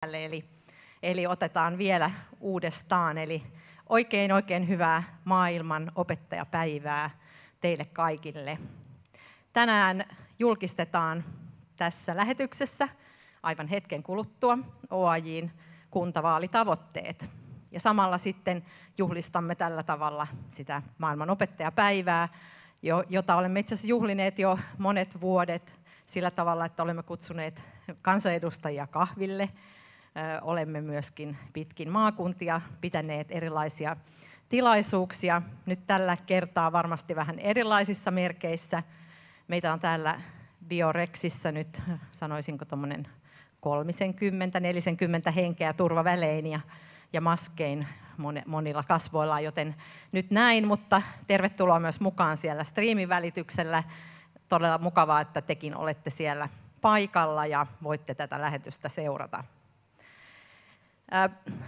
päälle, eli, eli otetaan vielä uudestaan. Eli oikein oikein hyvää maailman opettajapäivää teille kaikille. Tänään julkistetaan tässä lähetyksessä aivan hetken kuluttua OAJin kuntavaalitavoitteet. Ja samalla sitten juhlistamme tällä tavalla sitä maailman opettajapäivää, jota olemme itse asiassa juhlineet jo monet vuodet sillä tavalla, että olemme kutsuneet kansanedustajia kahville. Olemme myöskin pitkin maakuntia pitäneet erilaisia tilaisuuksia. Nyt tällä kertaa varmasti vähän erilaisissa merkeissä. Meitä on täällä Biorexissä nyt, sanoisinko tuommoinen 30-40 henkeä turvavälein ja, ja maskein monilla kasvoilla, joten nyt näin, mutta tervetuloa myös mukaan siellä striimin välityksellä. Todella mukavaa, että tekin olette siellä paikalla ja voitte tätä lähetystä seurata.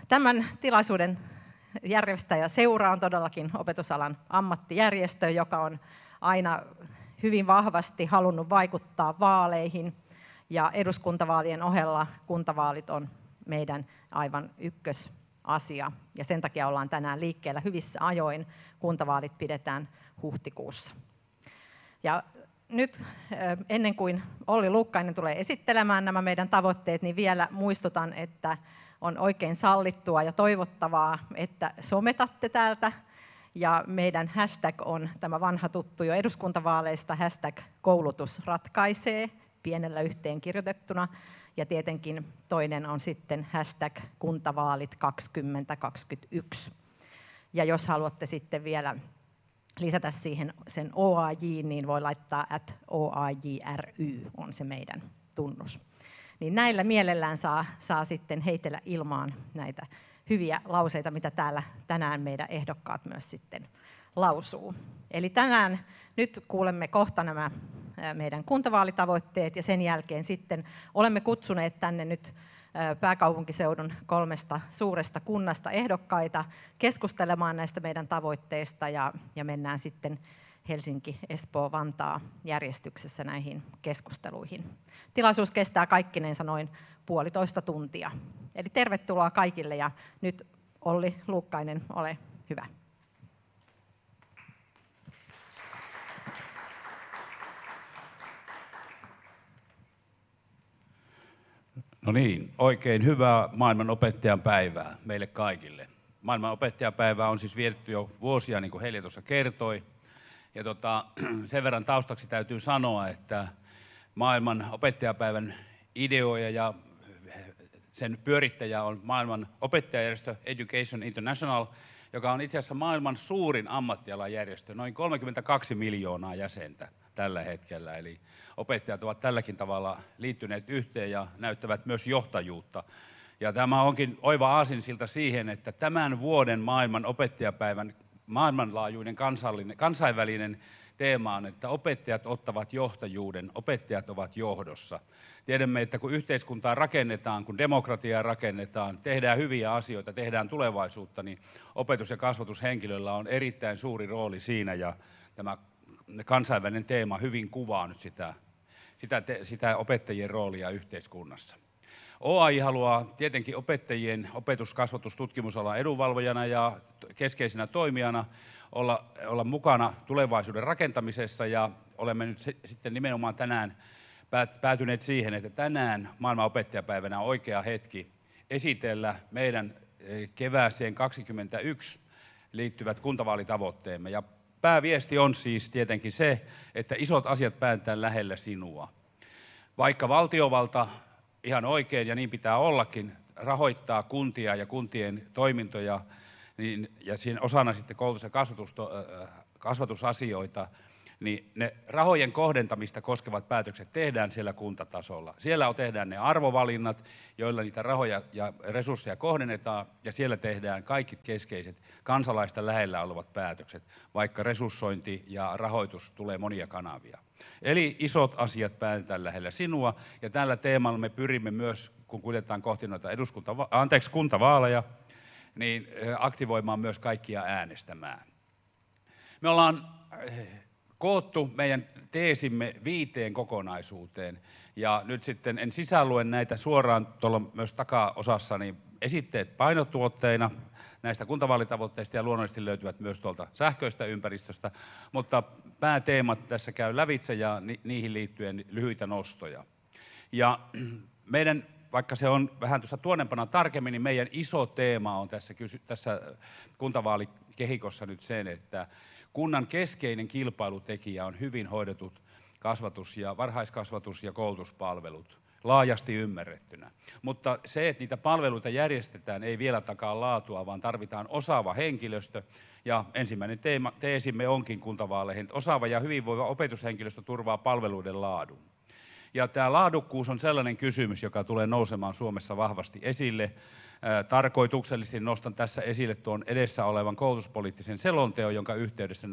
Tämän tilaisuuden järjestäjä seura on todellakin opetusalan ammattijärjestö, joka on aina hyvin vahvasti halunnut vaikuttaa vaaleihin ja eduskuntavaalien ohella kuntavaalit on meidän aivan ykkösasia ja sen takia ollaan tänään liikkeellä hyvissä ajoin. Kuntavaalit pidetään huhtikuussa. Ja nyt ennen kuin Olli Luukkainen tulee esittelemään nämä meidän tavoitteet, niin vielä muistutan, että on oikein sallittua ja toivottavaa, että sometatte täältä. Ja meidän hashtag on tämä vanha tuttu jo eduskuntavaaleista, hashtag koulutus ratkaisee, pienellä yhteen kirjoitettuna. Ja tietenkin toinen on sitten hashtag kuntavaalit 2021. Ja jos haluatte sitten vielä lisätä siihen sen OAJ, niin voi laittaa at OAJRY on se meidän tunnus. Niin näillä mielellään saa, saa sitten heitellä ilmaan näitä hyviä lauseita, mitä täällä tänään meidän ehdokkaat myös sitten lausuu. Eli tänään nyt kuulemme kohta nämä meidän kuntavaalitavoitteet ja sen jälkeen sitten olemme kutsuneet tänne nyt pääkaupunkiseudun kolmesta suuresta kunnasta ehdokkaita keskustelemaan näistä meidän tavoitteista ja, ja mennään sitten Helsinki, Espoo, Vantaa järjestyksessä näihin keskusteluihin. Tilaisuus kestää kaikkinensa noin puolitoista tuntia. Eli tervetuloa kaikille ja nyt Olli Luukkainen, ole hyvä. No niin, oikein hyvää maailman opettajan päivää meille kaikille. Maailman opettajapäivää on siis vietetty jo vuosia, niin kuin Helja tuossa kertoi. Ja tota, sen verran taustaksi täytyy sanoa, että maailman opettajapäivän ideoja ja sen pyörittäjä on maailman opettajajärjestö Education International, joka on itse asiassa maailman suurin ammattialajärjestö, noin 32 miljoonaa jäsentä tällä hetkellä. Eli opettajat ovat tälläkin tavalla liittyneet yhteen ja näyttävät myös johtajuutta. Ja tämä onkin oiva aasinsilta siihen, että tämän vuoden maailman opettajapäivän maailmanlaajuinen kansallinen, kansainvälinen teema on, että opettajat ottavat johtajuuden, opettajat ovat johdossa. Tiedämme, että kun yhteiskuntaa rakennetaan, kun demokratiaa rakennetaan, tehdään hyviä asioita, tehdään tulevaisuutta, niin opetus- ja kasvatushenkilöllä on erittäin suuri rooli siinä ja tämä kansainvälinen teema hyvin kuvaa nyt sitä, sitä, sitä opettajien roolia yhteiskunnassa. OAI haluaa tietenkin opettajien opetus-, kasvatus-, tutkimusalan edunvalvojana ja keskeisenä toimijana olla, olla mukana tulevaisuuden rakentamisessa ja olemme nyt sitten nimenomaan tänään päätyneet siihen, että tänään maailman opettajapäivänä on oikea hetki esitellä meidän eh, kevääseen 2021 liittyvät kuntavaalitavoitteemme. Ja pääviesti on siis tietenkin se, että isot asiat päätetään lähellä sinua. Vaikka valtiovalta ihan oikein ja niin pitää ollakin, rahoittaa kuntia ja kuntien toimintoja niin, ja siinä osana sitten koulutus- ja kasvatus, kasvatusasioita, niin ne rahojen kohdentamista koskevat päätökset tehdään siellä kuntatasolla. Siellä tehdään ne arvovalinnat, joilla niitä rahoja ja resursseja kohdennetaan, ja siellä tehdään kaikki keskeiset kansalaista lähellä olevat päätökset, vaikka resurssointi ja rahoitus tulee monia kanavia. Eli isot asiat päätetään lähellä sinua, ja tällä teemalla me pyrimme myös, kun kuljetaan kohti noita eduskunta, anteeksi, kuntavaaleja, niin aktivoimaan myös kaikkia äänestämään. Me ollaan koottu meidän teesimme viiteen kokonaisuuteen. Ja nyt sitten en sisälue näitä suoraan tuolla myös takaosassa, niin esitteet painotuotteina näistä kuntavaalitavoitteista ja luonnollisesti löytyvät myös tuolta sähköistä ympäristöstä, mutta pääteemat tässä käy lävitse ja ni- niihin liittyen lyhyitä nostoja. Ja meidän, vaikka se on vähän tuossa tuonnempana tarkemmin, niin meidän iso teema on tässä, tässä kuntavaalikehikossa nyt sen, että kunnan keskeinen kilpailutekijä on hyvin hoidetut kasvatus- ja varhaiskasvatus- ja koulutuspalvelut laajasti ymmärrettynä. Mutta se, että niitä palveluita järjestetään, ei vielä takaa laatua, vaan tarvitaan osaava henkilöstö. Ja ensimmäinen teema, teesimme onkin kuntavaaleihin, että osaava ja hyvinvoiva opetushenkilöstö turvaa palveluiden laadun. Ja tämä laadukkuus on sellainen kysymys, joka tulee nousemaan Suomessa vahvasti esille. Tarkoituksellisesti nostan tässä esille tuon edessä olevan koulutuspoliittisen selonteon, jonka yhteydessä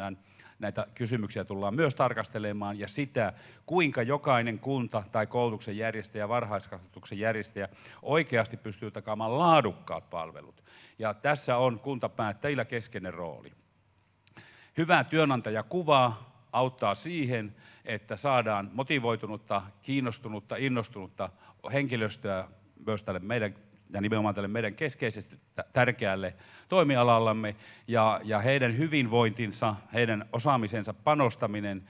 näitä kysymyksiä tullaan myös tarkastelemaan ja sitä, kuinka jokainen kunta tai koulutuksen järjestäjä, varhaiskasvatuksen järjestäjä oikeasti pystyy takaamaan laadukkaat palvelut. Ja tässä on kuntapäättäjillä keskeinen rooli. Hyvä työnantajakuva auttaa siihen, että saadaan motivoitunutta, kiinnostunutta, innostunutta henkilöstöä myös tälle meidän ja nimenomaan tälle meidän keskeisesti tärkeälle toimialallamme ja, ja heidän hyvinvointinsa, heidän osaamisensa panostaminen,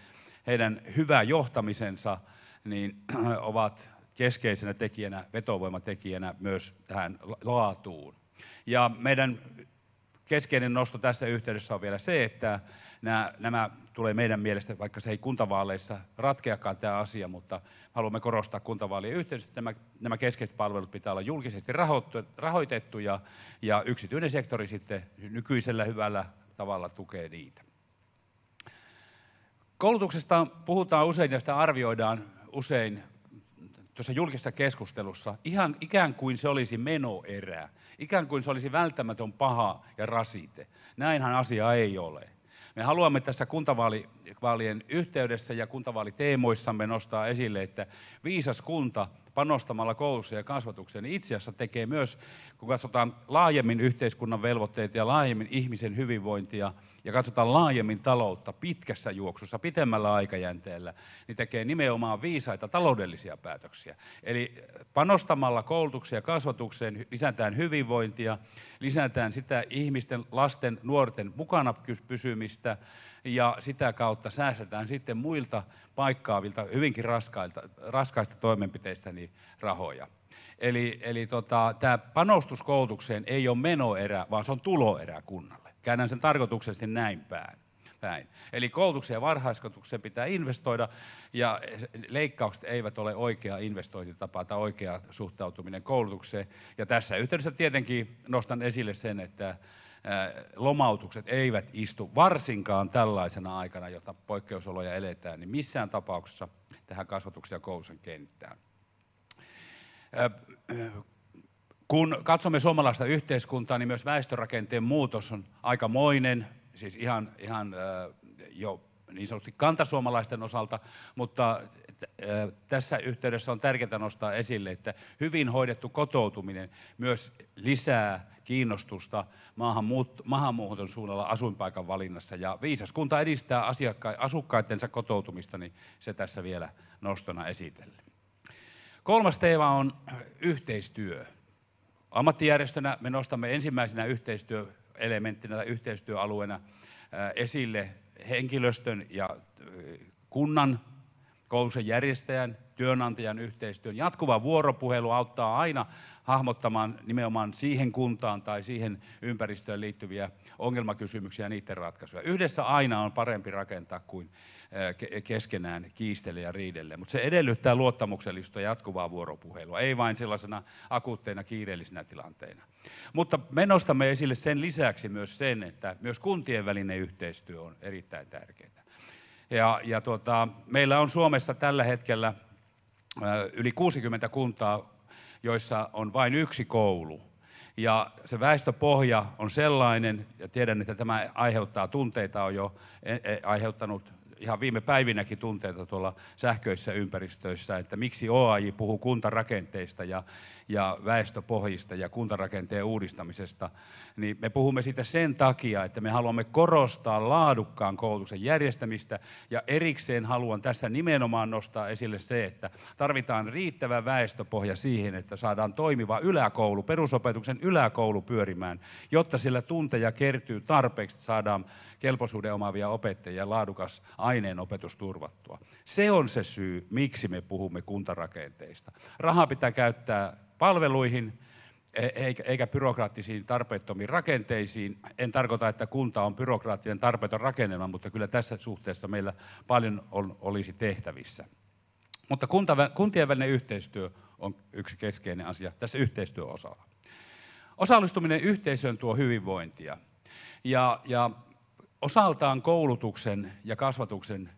heidän hyvä johtamisensa, niin ovat keskeisenä tekijänä, vetovoimatekijänä myös tähän laatuun. Ja meidän keskeinen nosto tässä yhteydessä on vielä se, että nämä, nämä tulee meidän mielestä, vaikka se ei kuntavaaleissa ratkeakaan tämä asia, mutta haluamme korostaa kuntavaalien yhteydessä, että nämä, nämä keskeiset palvelut pitää olla julkisesti rahoitettu ja, ja yksityinen sektori sitten nykyisellä hyvällä tavalla tukee niitä. Koulutuksesta puhutaan usein ja sitä arvioidaan usein tuossa julkisessa keskustelussa ihan ikään kuin se olisi menoerä, ikään kuin se olisi välttämätön paha ja rasite. Näinhän asia ei ole. Me haluamme tässä kuntavaalien yhteydessä ja kuntavaaliteemoissamme nostaa esille, että viisas kunta panostamalla koulussa ja kasvatukseen, niin itse asiassa tekee myös, kun katsotaan laajemmin yhteiskunnan velvoitteita ja laajemmin ihmisen hyvinvointia ja katsotaan laajemmin taloutta pitkässä juoksussa, pitemmällä aikajänteellä, niin tekee nimenomaan viisaita taloudellisia päätöksiä. Eli panostamalla koulutukseen ja kasvatukseen lisätään hyvinvointia, lisätään sitä ihmisten, lasten, nuorten mukana pysymistä ja sitä kautta säästetään sitten muilta paikkaavilta, hyvinkin raskailta, raskaista toimenpiteistä niin rahoja. Eli, eli tota, tämä panostus koulutukseen ei ole menoerä, vaan se on tuloerä kunnalle. Käännän sen tarkoituksesti näin päin. Päin. Eli koulutukseen ja varhaiskasvatukseen pitää investoida, ja leikkaukset eivät ole oikea investointitapa tai oikea suhtautuminen koulutukseen. Ja tässä yhteydessä tietenkin nostan esille sen, että lomautukset eivät istu, varsinkaan tällaisena aikana, jota poikkeusoloja eletään, niin missään tapauksessa tähän kasvatuksen ja koulutuksen kenttään. Kun katsomme suomalaista yhteiskuntaa, niin myös väestörakenteen muutos on aikamoinen, siis ihan, ihan jo niin sanotusti kantasuomalaisten osalta, mutta tässä yhteydessä on tärkeää nostaa esille, että hyvin hoidettu kotoutuminen myös lisää kiinnostusta maahanmuuton suunnalla asuinpaikan valinnassa. Ja viisas kunta edistää asukkaitensa kotoutumista, niin se tässä vielä nostona esitellen. Kolmas teema on yhteistyö. Ammattijärjestönä me nostamme ensimmäisenä yhteistyöelementtinä tai yhteistyöalueena esille henkilöstön ja kunnan koulutuksen järjestäjän, työnantajan yhteistyön. Jatkuva vuoropuhelu auttaa aina hahmottamaan nimenomaan siihen kuntaan tai siihen ympäristöön liittyviä ongelmakysymyksiä ja niiden ratkaisuja. Yhdessä aina on parempi rakentaa kuin keskenään kiistele ja riidelle, mutta se edellyttää luottamuksellista jatkuvaa vuoropuhelua, ei vain sellaisena akuutteina kiireellisinä tilanteina. Mutta me nostamme esille sen lisäksi myös sen, että myös kuntien välinen yhteistyö on erittäin tärkeää. Ja, ja tuota, meillä on Suomessa tällä hetkellä yli 60 kuntaa, joissa on vain yksi koulu. Ja se väestöpohja on sellainen, ja tiedän, että tämä aiheuttaa tunteita, on jo e, e, aiheuttanut ihan viime päivinäkin tunteita tuolla sähköisissä ympäristöissä, että miksi OAJ puhuu kuntarakenteista ja, ja väestöpohjista ja kuntarakenteen uudistamisesta, niin me puhumme siitä sen takia, että me haluamme korostaa laadukkaan koulutuksen järjestämistä. Ja erikseen haluan tässä nimenomaan nostaa esille se, että tarvitaan riittävä väestöpohja siihen, että saadaan toimiva yläkoulu, perusopetuksen yläkoulu pyörimään, jotta sillä tunteja kertyy tarpeeksi, saadaan kelpoisuuden omaavia opettajia ja laadukas aineenopetus turvattua. Se on se syy, miksi me puhumme kuntarakenteista. Rahaa pitää käyttää palveluihin, e- eikä, eikä byrokraattisiin tarpeettomiin rakenteisiin. En tarkoita, että kunta on byrokraattinen tarpeeton rakennelma, mutta kyllä tässä suhteessa meillä paljon on, olisi tehtävissä. Mutta kunta, kuntien välinen yhteistyö on yksi keskeinen asia tässä yhteistyöosalla. Osallistuminen yhteisöön tuo hyvinvointia. Ja, ja osaltaan koulutuksen ja kasvatuksen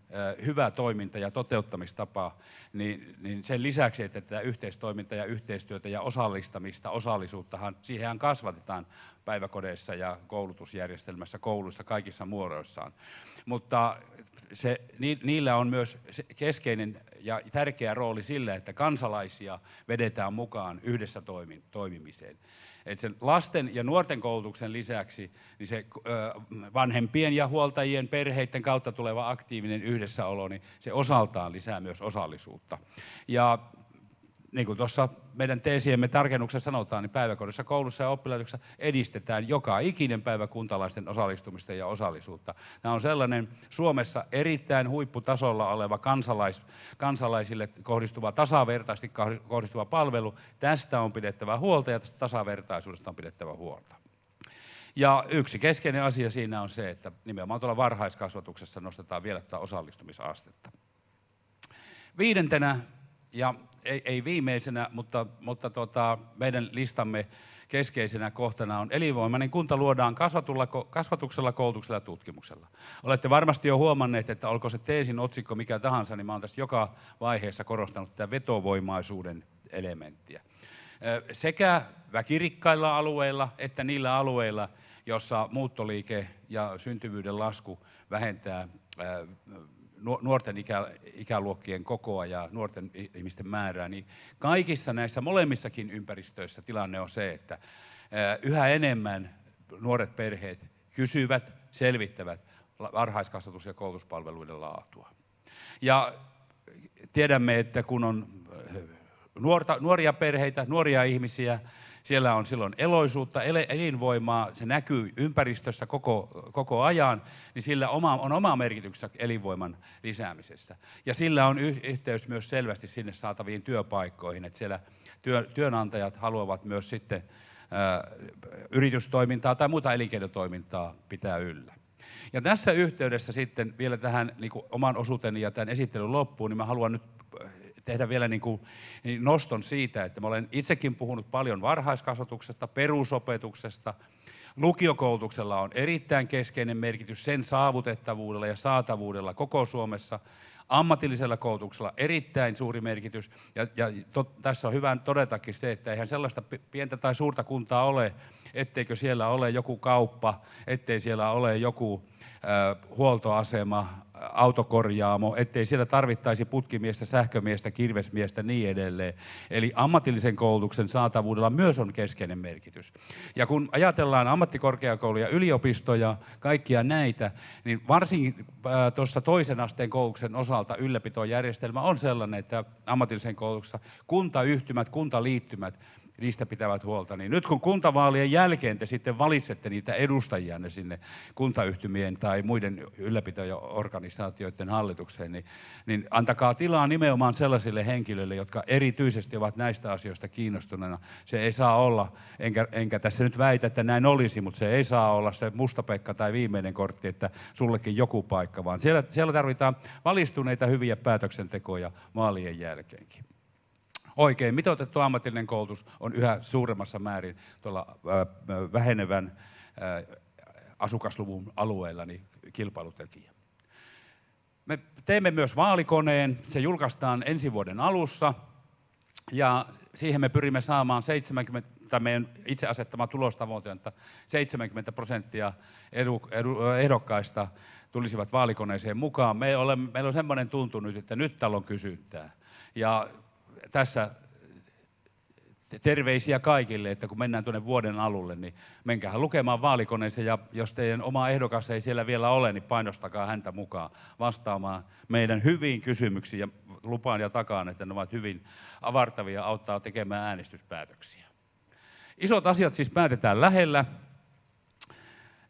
hyvä toiminta ja toteuttamistapa, niin, niin sen lisäksi, että tätä yhteistoiminta ja yhteistyötä ja osallistamista, osallisuuttahan, siihenhän kasvatetaan päiväkodeissa ja koulutusjärjestelmässä, kouluissa, kaikissa muodoissaan. Mutta se, niillä on myös keskeinen ja tärkeä rooli sillä, että kansalaisia vedetään mukaan yhdessä toimimiseen. Et sen lasten ja nuorten koulutuksen lisäksi niin se vanhempien ja huoltajien perheiden kautta tuleva aktiivinen yhdessäolo, niin se osaltaan lisää myös osallisuutta. Ja niin kuin tuossa meidän teesiemme tarkennuksessa sanotaan, niin päiväkodissa, koulussa ja oppilaitoksessa edistetään joka ikinen päivä kuntalaisten osallistumista ja osallisuutta. Nämä on sellainen Suomessa erittäin huipputasolla oleva kansalais, kansalaisille kohdistuva, tasavertaisesti kohdistuva palvelu. Tästä on pidettävä huolta ja tästä tasavertaisuudesta on pidettävä huolta. Ja yksi keskeinen asia siinä on se, että nimenomaan tuolla varhaiskasvatuksessa nostetaan vielä tätä osallistumisastetta. Viidentenä ja ei, ei viimeisenä, mutta, mutta tota, meidän listamme keskeisenä kohtana on elinvoimainen kunta luodaan kasvatuksella, koulutuksella ja tutkimuksella. Olette varmasti jo huomanneet, että olko se teesin otsikko mikä tahansa, niin olen tässä joka vaiheessa korostanut tätä vetovoimaisuuden elementtiä. Sekä väkirikkailla alueilla että niillä alueilla, jossa muuttoliike ja syntyvyyden lasku vähentää nuorten ikä, ikäluokkien kokoa ja nuorten ihmisten määrää, niin kaikissa näissä molemmissakin ympäristöissä tilanne on se, että yhä enemmän nuoret perheet kysyvät, selvittävät varhaiskasvatus- ja koulutuspalveluiden laatua. Ja tiedämme, että kun on nuorta, nuoria perheitä, nuoria ihmisiä, siellä on silloin eloisuutta, elinvoimaa, se näkyy ympäristössä koko, koko ajan, niin sillä oma, on oma merkityksensä elinvoiman lisäämisessä. Ja sillä on yhteys myös selvästi sinne saataviin työpaikkoihin, että siellä työ, työnantajat haluavat myös sitten ää, yritystoimintaa tai muuta elinkeinotoimintaa pitää yllä. Ja tässä yhteydessä sitten vielä tähän niin oman osuuteni ja tämän esittelyn loppuun, niin mä haluan nyt tehdä vielä niin kuin niin noston siitä, että mä olen itsekin puhunut paljon varhaiskasvatuksesta, perusopetuksesta. Lukiokoulutuksella on erittäin keskeinen merkitys sen saavutettavuudella ja saatavuudella koko Suomessa. Ammatillisella koulutuksella erittäin suuri merkitys. Ja, ja to, tässä on hyvä todetakin se, että eihän sellaista pientä tai suurta kuntaa ole, etteikö siellä ole joku kauppa, ettei siellä ole joku äh, huoltoasema, autokorjaamo, ettei siellä tarvittaisi putkimiestä, sähkömiestä, kirvesmiestä niin edelleen. Eli ammatillisen koulutuksen saatavuudella myös on keskeinen merkitys. Ja kun ajatellaan ammattikorkeakouluja, yliopistoja, kaikkia näitä, niin varsinkin äh, tuossa toisen asteen koulutuksen osalta ylläpitojärjestelmä on sellainen, että ammatillisen koulutuksessa kuntayhtymät, kuntaliittymät niistä pitävät huolta. Niin nyt kun kuntavaalien jälkeen te sitten valitsette niitä edustajia sinne kuntayhtymien tai muiden ylläpitoorganisaatioiden hallitukseen, niin, niin antakaa tilaa nimenomaan sellaisille henkilöille, jotka erityisesti ovat näistä asioista kiinnostuneena. Se ei saa olla, enkä, enkä tässä nyt väitä, että näin olisi, mutta se ei saa olla se mustapekka tai viimeinen kortti, että sullekin joku paikka, vaan siellä, siellä tarvitaan valistuneita hyviä päätöksentekoja maalien jälkeenkin oikein mitoitettu ammatillinen koulutus on yhä suuremmassa määrin tuolla vähenevän asukasluvun alueella niin kilpailutekijä. Me teemme myös vaalikoneen, se julkaistaan ensi vuoden alussa ja siihen me pyrimme saamaan 70 tai meidän itse asettama tulostavoite, että 70 prosenttia edu, edu, ehdokkaista tulisivat vaalikoneeseen mukaan. Me olemme, meillä on semmoinen tuntu nyt, että nyt täällä on kysyntää. Ja tässä terveisiä kaikille, että kun mennään tuonne vuoden alulle, niin menkää lukemaan vaalikoneeseen ja jos teidän oma ehdokas ei siellä vielä ole, niin painostakaa häntä mukaan vastaamaan meidän hyviin kysymyksiin ja lupaan ja takaan, että ne ovat hyvin avartavia, auttaa tekemään äänestyspäätöksiä. Isot asiat siis päätetään lähellä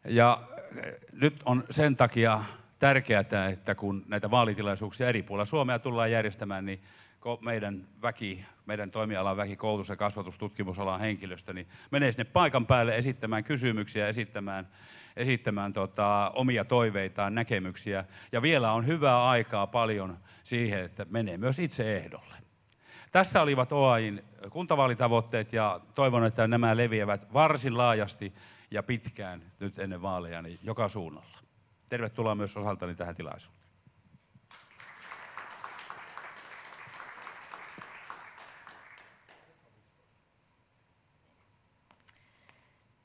ja eh, nyt on sen takia tärkeää, että kun näitä vaalitilaisuuksia eri puolilla Suomea tullaan järjestämään, niin meidän väki, meidän toimialan väki, koulutus- ja kasvatustutkimusalan henkilöstö, niin menee sinne paikan päälle esittämään kysymyksiä, esittämään, esittämään tota, omia toiveitaan, näkemyksiä. Ja vielä on hyvää aikaa paljon siihen, että menee myös itse ehdolle. Tässä olivat OAIin kuntavaalitavoitteet ja toivon, että nämä leviävät varsin laajasti ja pitkään nyt ennen vaaleja niin joka suunnalla. Tervetuloa myös osaltani tähän tilaisuuteen.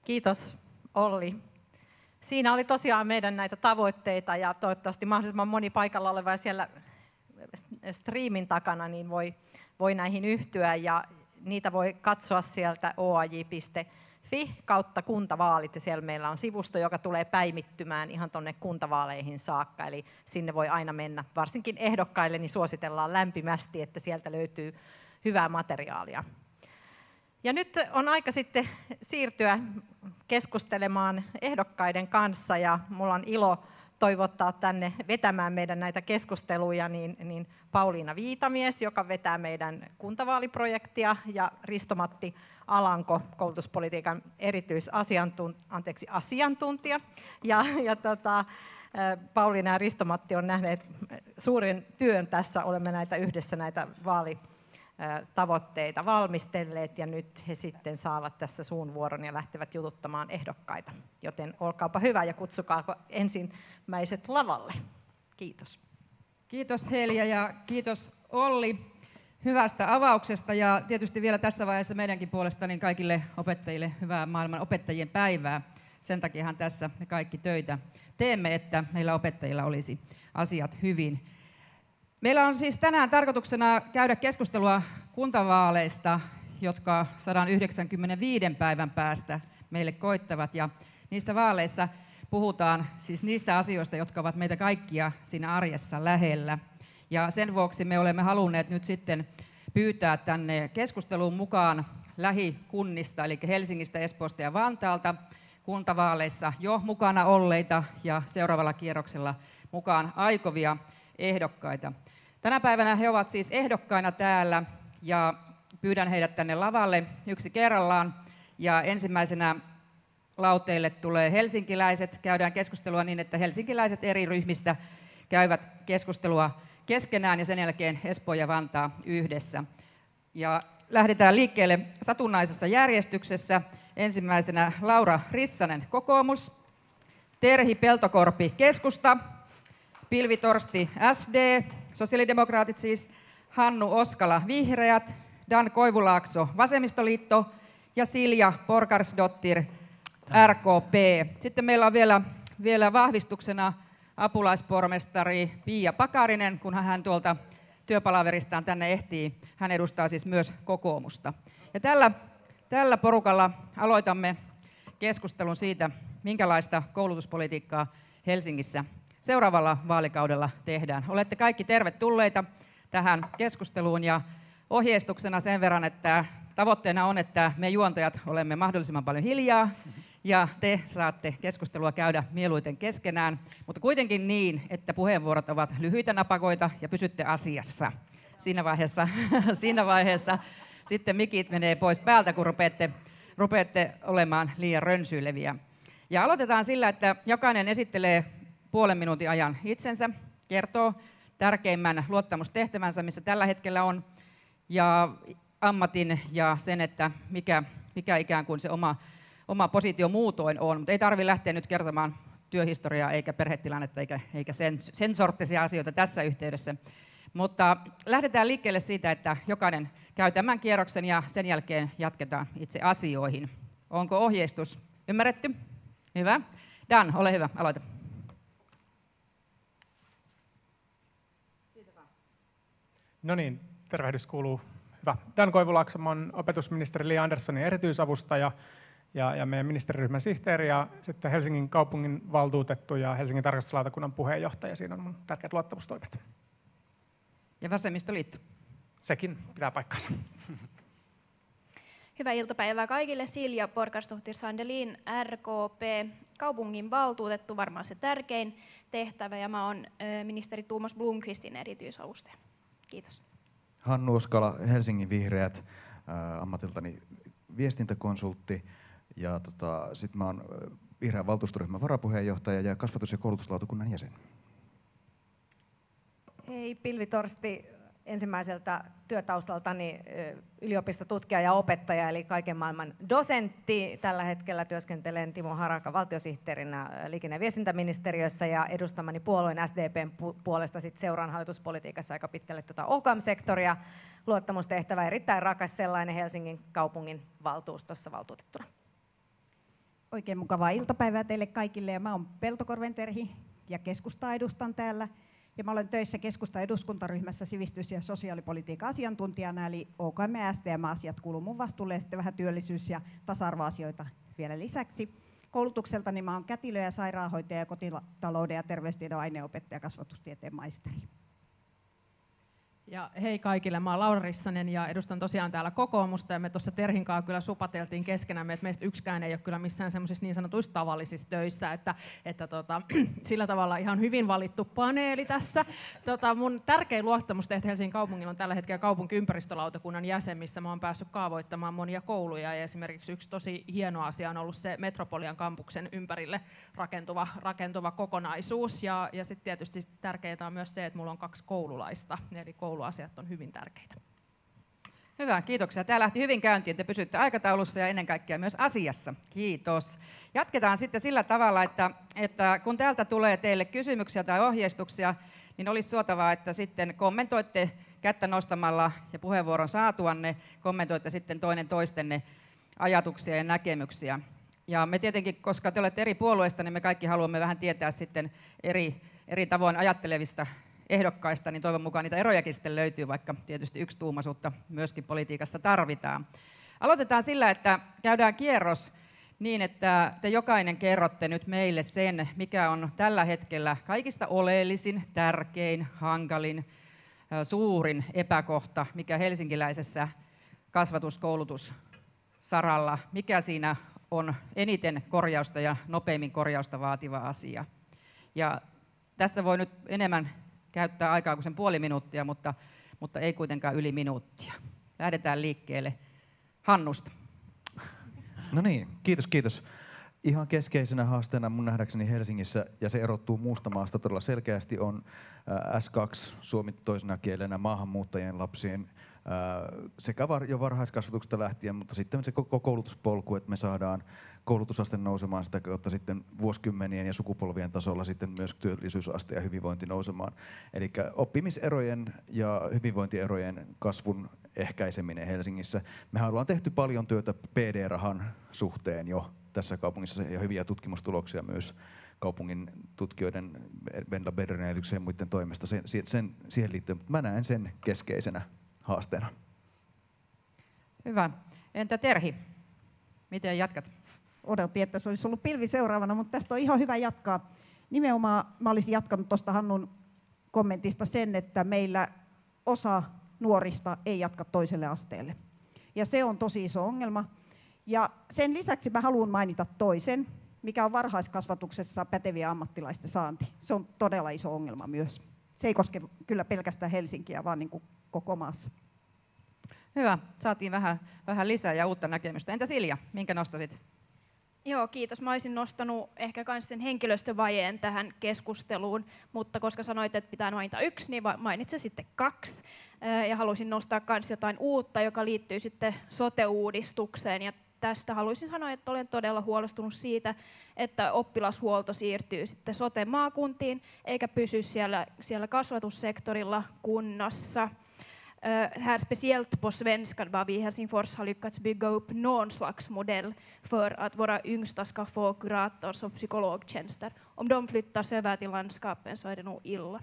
Kiitos Olli. Siinä oli tosiaan meidän näitä tavoitteita ja toivottavasti mahdollisimman moni paikalla oleva ja siellä striimin takana niin voi, voi näihin yhtyä ja niitä voi katsoa sieltä oaj.fi kautta kuntavaalit ja siellä meillä on sivusto, joka tulee päimittymään ihan tuonne kuntavaaleihin saakka, eli sinne voi aina mennä. Varsinkin ehdokkaille niin suositellaan lämpimästi, että sieltä löytyy hyvää materiaalia. Ja nyt on aika sitten siirtyä keskustelemaan ehdokkaiden kanssa ja mulla on ilo toivottaa tänne vetämään meidän näitä keskusteluja niin, niin Pauliina Viitamies, joka vetää meidän kuntavaaliprojektia, ja Ristomatti Alanko, koulutuspolitiikan erityisasiantuntija. Ja, ja tota, Pauliina ja Ristomatti on nähneet suuren työn tässä, olemme näitä yhdessä näitä vaali tavoitteita valmistelleet ja nyt he sitten saavat tässä suun vuoron ja lähtevät jututtamaan ehdokkaita. Joten olkaapa hyvä ja kutsukaa ensimmäiset lavalle. Kiitos. Kiitos Helja ja kiitos Olli hyvästä avauksesta ja tietysti vielä tässä vaiheessa meidänkin puolesta niin kaikille opettajille hyvää maailman opettajien päivää. Sen takiahan tässä me kaikki töitä teemme, että meillä opettajilla olisi asiat hyvin. Meillä on siis tänään tarkoituksena käydä keskustelua kuntavaaleista, jotka 195 päivän päästä meille koittavat. Ja niistä vaaleissa puhutaan siis niistä asioista, jotka ovat meitä kaikkia siinä arjessa lähellä. Ja sen vuoksi me olemme halunneet nyt sitten pyytää tänne keskusteluun mukaan lähikunnista, eli Helsingistä, Espoosta ja Vantaalta kuntavaaleissa jo mukana olleita ja seuraavalla kierroksella mukaan aikovia ehdokkaita. Tänä päivänä he ovat siis ehdokkaina täällä ja pyydän heidät tänne lavalle yksi kerrallaan. Ja ensimmäisenä lauteille tulee helsinkiläiset. Käydään keskustelua niin, että helsinkiläiset eri ryhmistä käyvät keskustelua keskenään ja sen jälkeen Espoo ja Vantaa yhdessä. Ja lähdetään liikkeelle satunnaisessa järjestyksessä. Ensimmäisenä Laura Rissanen, kokoomus. Terhi Peltokorpi, keskusta. Pilvi Torsti, SD. Sosiaalidemokraatit siis. Hannu Oskala, Vihreät. Dan Koivulaakso, Vasemmistoliitto. Ja Silja Porkarsdottir, RKP. Sitten meillä on vielä, vielä vahvistuksena apulaispormestari Pia Pakarinen, kun hän tuolta työpalaveristaan tänne ehtii. Hän edustaa siis myös kokoomusta. Ja tällä, tällä porukalla aloitamme keskustelun siitä, minkälaista koulutuspolitiikkaa Helsingissä seuraavalla vaalikaudella tehdään. Olette kaikki tervetulleita tähän keskusteluun ja ohjeistuksena sen verran, että tavoitteena on, että me juontajat olemme mahdollisimman paljon hiljaa ja te saatte keskustelua käydä mieluiten keskenään, mutta kuitenkin niin, että puheenvuorot ovat lyhyitä napakoita ja pysytte asiassa. Siinä vaiheessa, siinä vaiheessa sitten mikit menee pois päältä, kun rupeatte, rupeatte olemaan liian rönsyileviä. Ja aloitetaan sillä, että jokainen esittelee puolen minuutin ajan itsensä, kertoo tärkeimmän luottamustehtävänsä, missä tällä hetkellä on, ja ammatin ja sen, että mikä, mikä ikään kuin se oma oma positio muutoin on, mutta ei tarvi lähteä nyt kertomaan työhistoriaa eikä perhetilannetta eikä, eikä sen, sen sorttisia asioita tässä yhteydessä. Mutta lähdetään liikkeelle siitä, että jokainen käy tämän kierroksen ja sen jälkeen jatketaan itse asioihin. Onko ohjeistus ymmärretty? Hyvä. Dan, ole hyvä, aloita. No niin, tervehdys kuuluu. Hyvä. Dan Koivulaksa, olen opetusministeri Li Anderssonin erityisavustaja ja, ja meidän ministeriryhmän sihteeri ja sitten Helsingin kaupungin valtuutettu ja Helsingin tarkastuslautakunnan puheenjohtaja. Siinä on mun tärkeät luottamustoimet. Ja vasemmistoliitto. Sekin pitää paikkansa. Hyvää iltapäivää kaikille. Silja Porkastohtir Sandelin, RKP, kaupungin valtuutettu, varmaan se tärkein tehtävä, ja mä olen ministeri Tuomas Blomqvistin erityisavustaja. Kiitos. Hannu Oskala, Helsingin Vihreät, äh, ammatiltani viestintäkonsultti, ja tota, sitten mä oon Vihreän valtuustoryhmän varapuheenjohtaja ja kasvatus- ja koulutuslautakunnan jäsen. Hei, Pilvi Torsti, ensimmäiseltä työtaustaltani yliopistotutkija ja opettaja, eli kaiken maailman dosentti. Tällä hetkellä työskentelen Timo Haraka valtiosihteerinä liikenne- ja viestintäministeriössä ja edustamani puolueen SDPn puolesta sit seuraan hallituspolitiikassa aika pitkälle tuota OKAM-sektoria. Luottamustehtävä erittäin rakas sellainen Helsingin kaupungin valtuustossa valtuutettuna. Oikein mukavaa iltapäivää teille kaikille ja mä oon Peltokorven Terhi ja keskusta edustan täällä. Ja mä olen töissä keskusta eduskuntaryhmässä sivistys- ja sosiaalipolitiikan asiantuntijana, eli OKM ja STM-asiat kuuluu mun vastuulle ja sitten vähän työllisyys- ja tasa-arvoasioita vielä lisäksi. Koulutukseltani mä olen kätilö- ja sairaanhoitaja ja kotitalouden ja terveystiedon aineopettaja kasvatustieteen maisteri. Ja hei kaikille, mä oon Laura Rissanen ja edustan tosiaan täällä kokoomusta. Ja me tuossa Terhinkaan kyllä supateltiin keskenämme, että meistä yksikään ei ole kyllä missään semmoisissa niin sanotuissa tavallisissa töissä, että, että tota, sillä tavalla ihan hyvin valittu paneeli tässä. Tota, mun tärkein luottamustehtä Helsingin kaupungilla on tällä hetkellä kaupunkiympäristölautakunnan jäsen, missä mä oon päässyt kaavoittamaan monia kouluja. Ja esimerkiksi yksi tosi hieno asia on ollut se Metropolian kampuksen ympärille rakentuva, rakentuva kokonaisuus. Ja, ja sitten tietysti tärkeää on myös se, että mulla on kaksi koululaista, eli koulu kouluasiat on hyvin tärkeitä. Hyvä, kiitoksia. Tämä lähti hyvin käyntiin. Te pysytte aikataulussa ja ennen kaikkea myös asiassa. Kiitos. Jatketaan sitten sillä tavalla, että, että kun täältä tulee teille kysymyksiä tai ohjeistuksia, niin olisi suotavaa, että sitten kommentoitte kättä nostamalla ja puheenvuoron saatuanne, kommentoitte sitten toinen toistenne ajatuksia ja näkemyksiä. Ja me tietenkin, koska te olette eri puolueista, niin me kaikki haluamme vähän tietää sitten eri, eri tavoin ajattelevista ehdokkaista, niin toivon mukaan niitä erojakin sitten löytyy, vaikka tietysti yksi tuumaisuutta myöskin politiikassa tarvitaan. Aloitetaan sillä, että käydään kierros niin, että te jokainen kerrotte nyt meille sen, mikä on tällä hetkellä kaikista oleellisin, tärkein, hankalin, suurin epäkohta, mikä helsinkiläisessä kasvatuskoulutussaralla, mikä siinä on eniten korjausta ja nopeimmin korjausta vaativa asia. Ja tässä voi nyt enemmän käyttää aikaa kuin sen puoli minuuttia, mutta, mutta ei kuitenkaan yli minuuttia. Lähdetään liikkeelle Hannusta. No niin, kiitos, kiitos. Ihan keskeisenä haasteena mun nähdäkseni Helsingissä, ja se erottuu muusta maasta todella selkeästi, on S2 suomi toisena kielenä maahanmuuttajien lapsien sekä jo varhaiskasvatuksesta lähtien, mutta sitten se koko koulutuspolku, että me saadaan koulutusaste nousemaan sitä kautta sitten vuosikymmenien ja sukupolvien tasolla sitten myös työllisyysaste ja hyvinvointi nousemaan. Eli oppimiserojen ja hyvinvointierojen kasvun ehkäiseminen Helsingissä. Mehän ollaan tehty paljon työtä PD-rahan suhteen jo tässä kaupungissa ja hyviä tutkimustuloksia myös kaupungin tutkijoiden Vendla Bedrenelyksen ja muiden toimesta sen, sen, siihen liittyen. Mä näen sen keskeisenä haasteena. Hyvä. Entä Terhi? Miten jatkat? Odotin, että se olisi ollut pilvi seuraavana, mutta tästä on ihan hyvä jatkaa. Nimenomaan mä olisin jatkanut tuosta Hannun kommentista sen, että meillä osa nuorista ei jatka toiselle asteelle. Ja se on tosi iso ongelma. Ja sen lisäksi mä haluan mainita toisen, mikä on varhaiskasvatuksessa päteviä ammattilaisten saanti. Se on todella iso ongelma myös. Se ei koske kyllä pelkästään Helsinkiä, vaan niin kuin koko maassa. Hyvä, saatiin vähän, vähän lisää ja uutta näkemystä. Entä Silja, minkä nostasit? Joo, kiitos. Mä olisin nostanut ehkä myös sen henkilöstövajeen tähän keskusteluun, mutta koska sanoit, että pitää mainita yksi, niin mainitsen sitten kaksi. Ja haluaisin nostaa myös jotain uutta, joka liittyy sitten sote-uudistukseen. Ja tästä haluaisin sanoa, että olen todella huolestunut siitä, että oppilashuolto siirtyy sitten sote-maakuntiin, eikä pysy siellä, siellä kasvatussektorilla kunnassa. Här speciellt på svenska, var vi i Helsingfors har lyckats bygga upp någon slags modell för att våra yngsta ska få kurators och psykologtjänster. Om de flyttas över till landskapen så är det nog illa.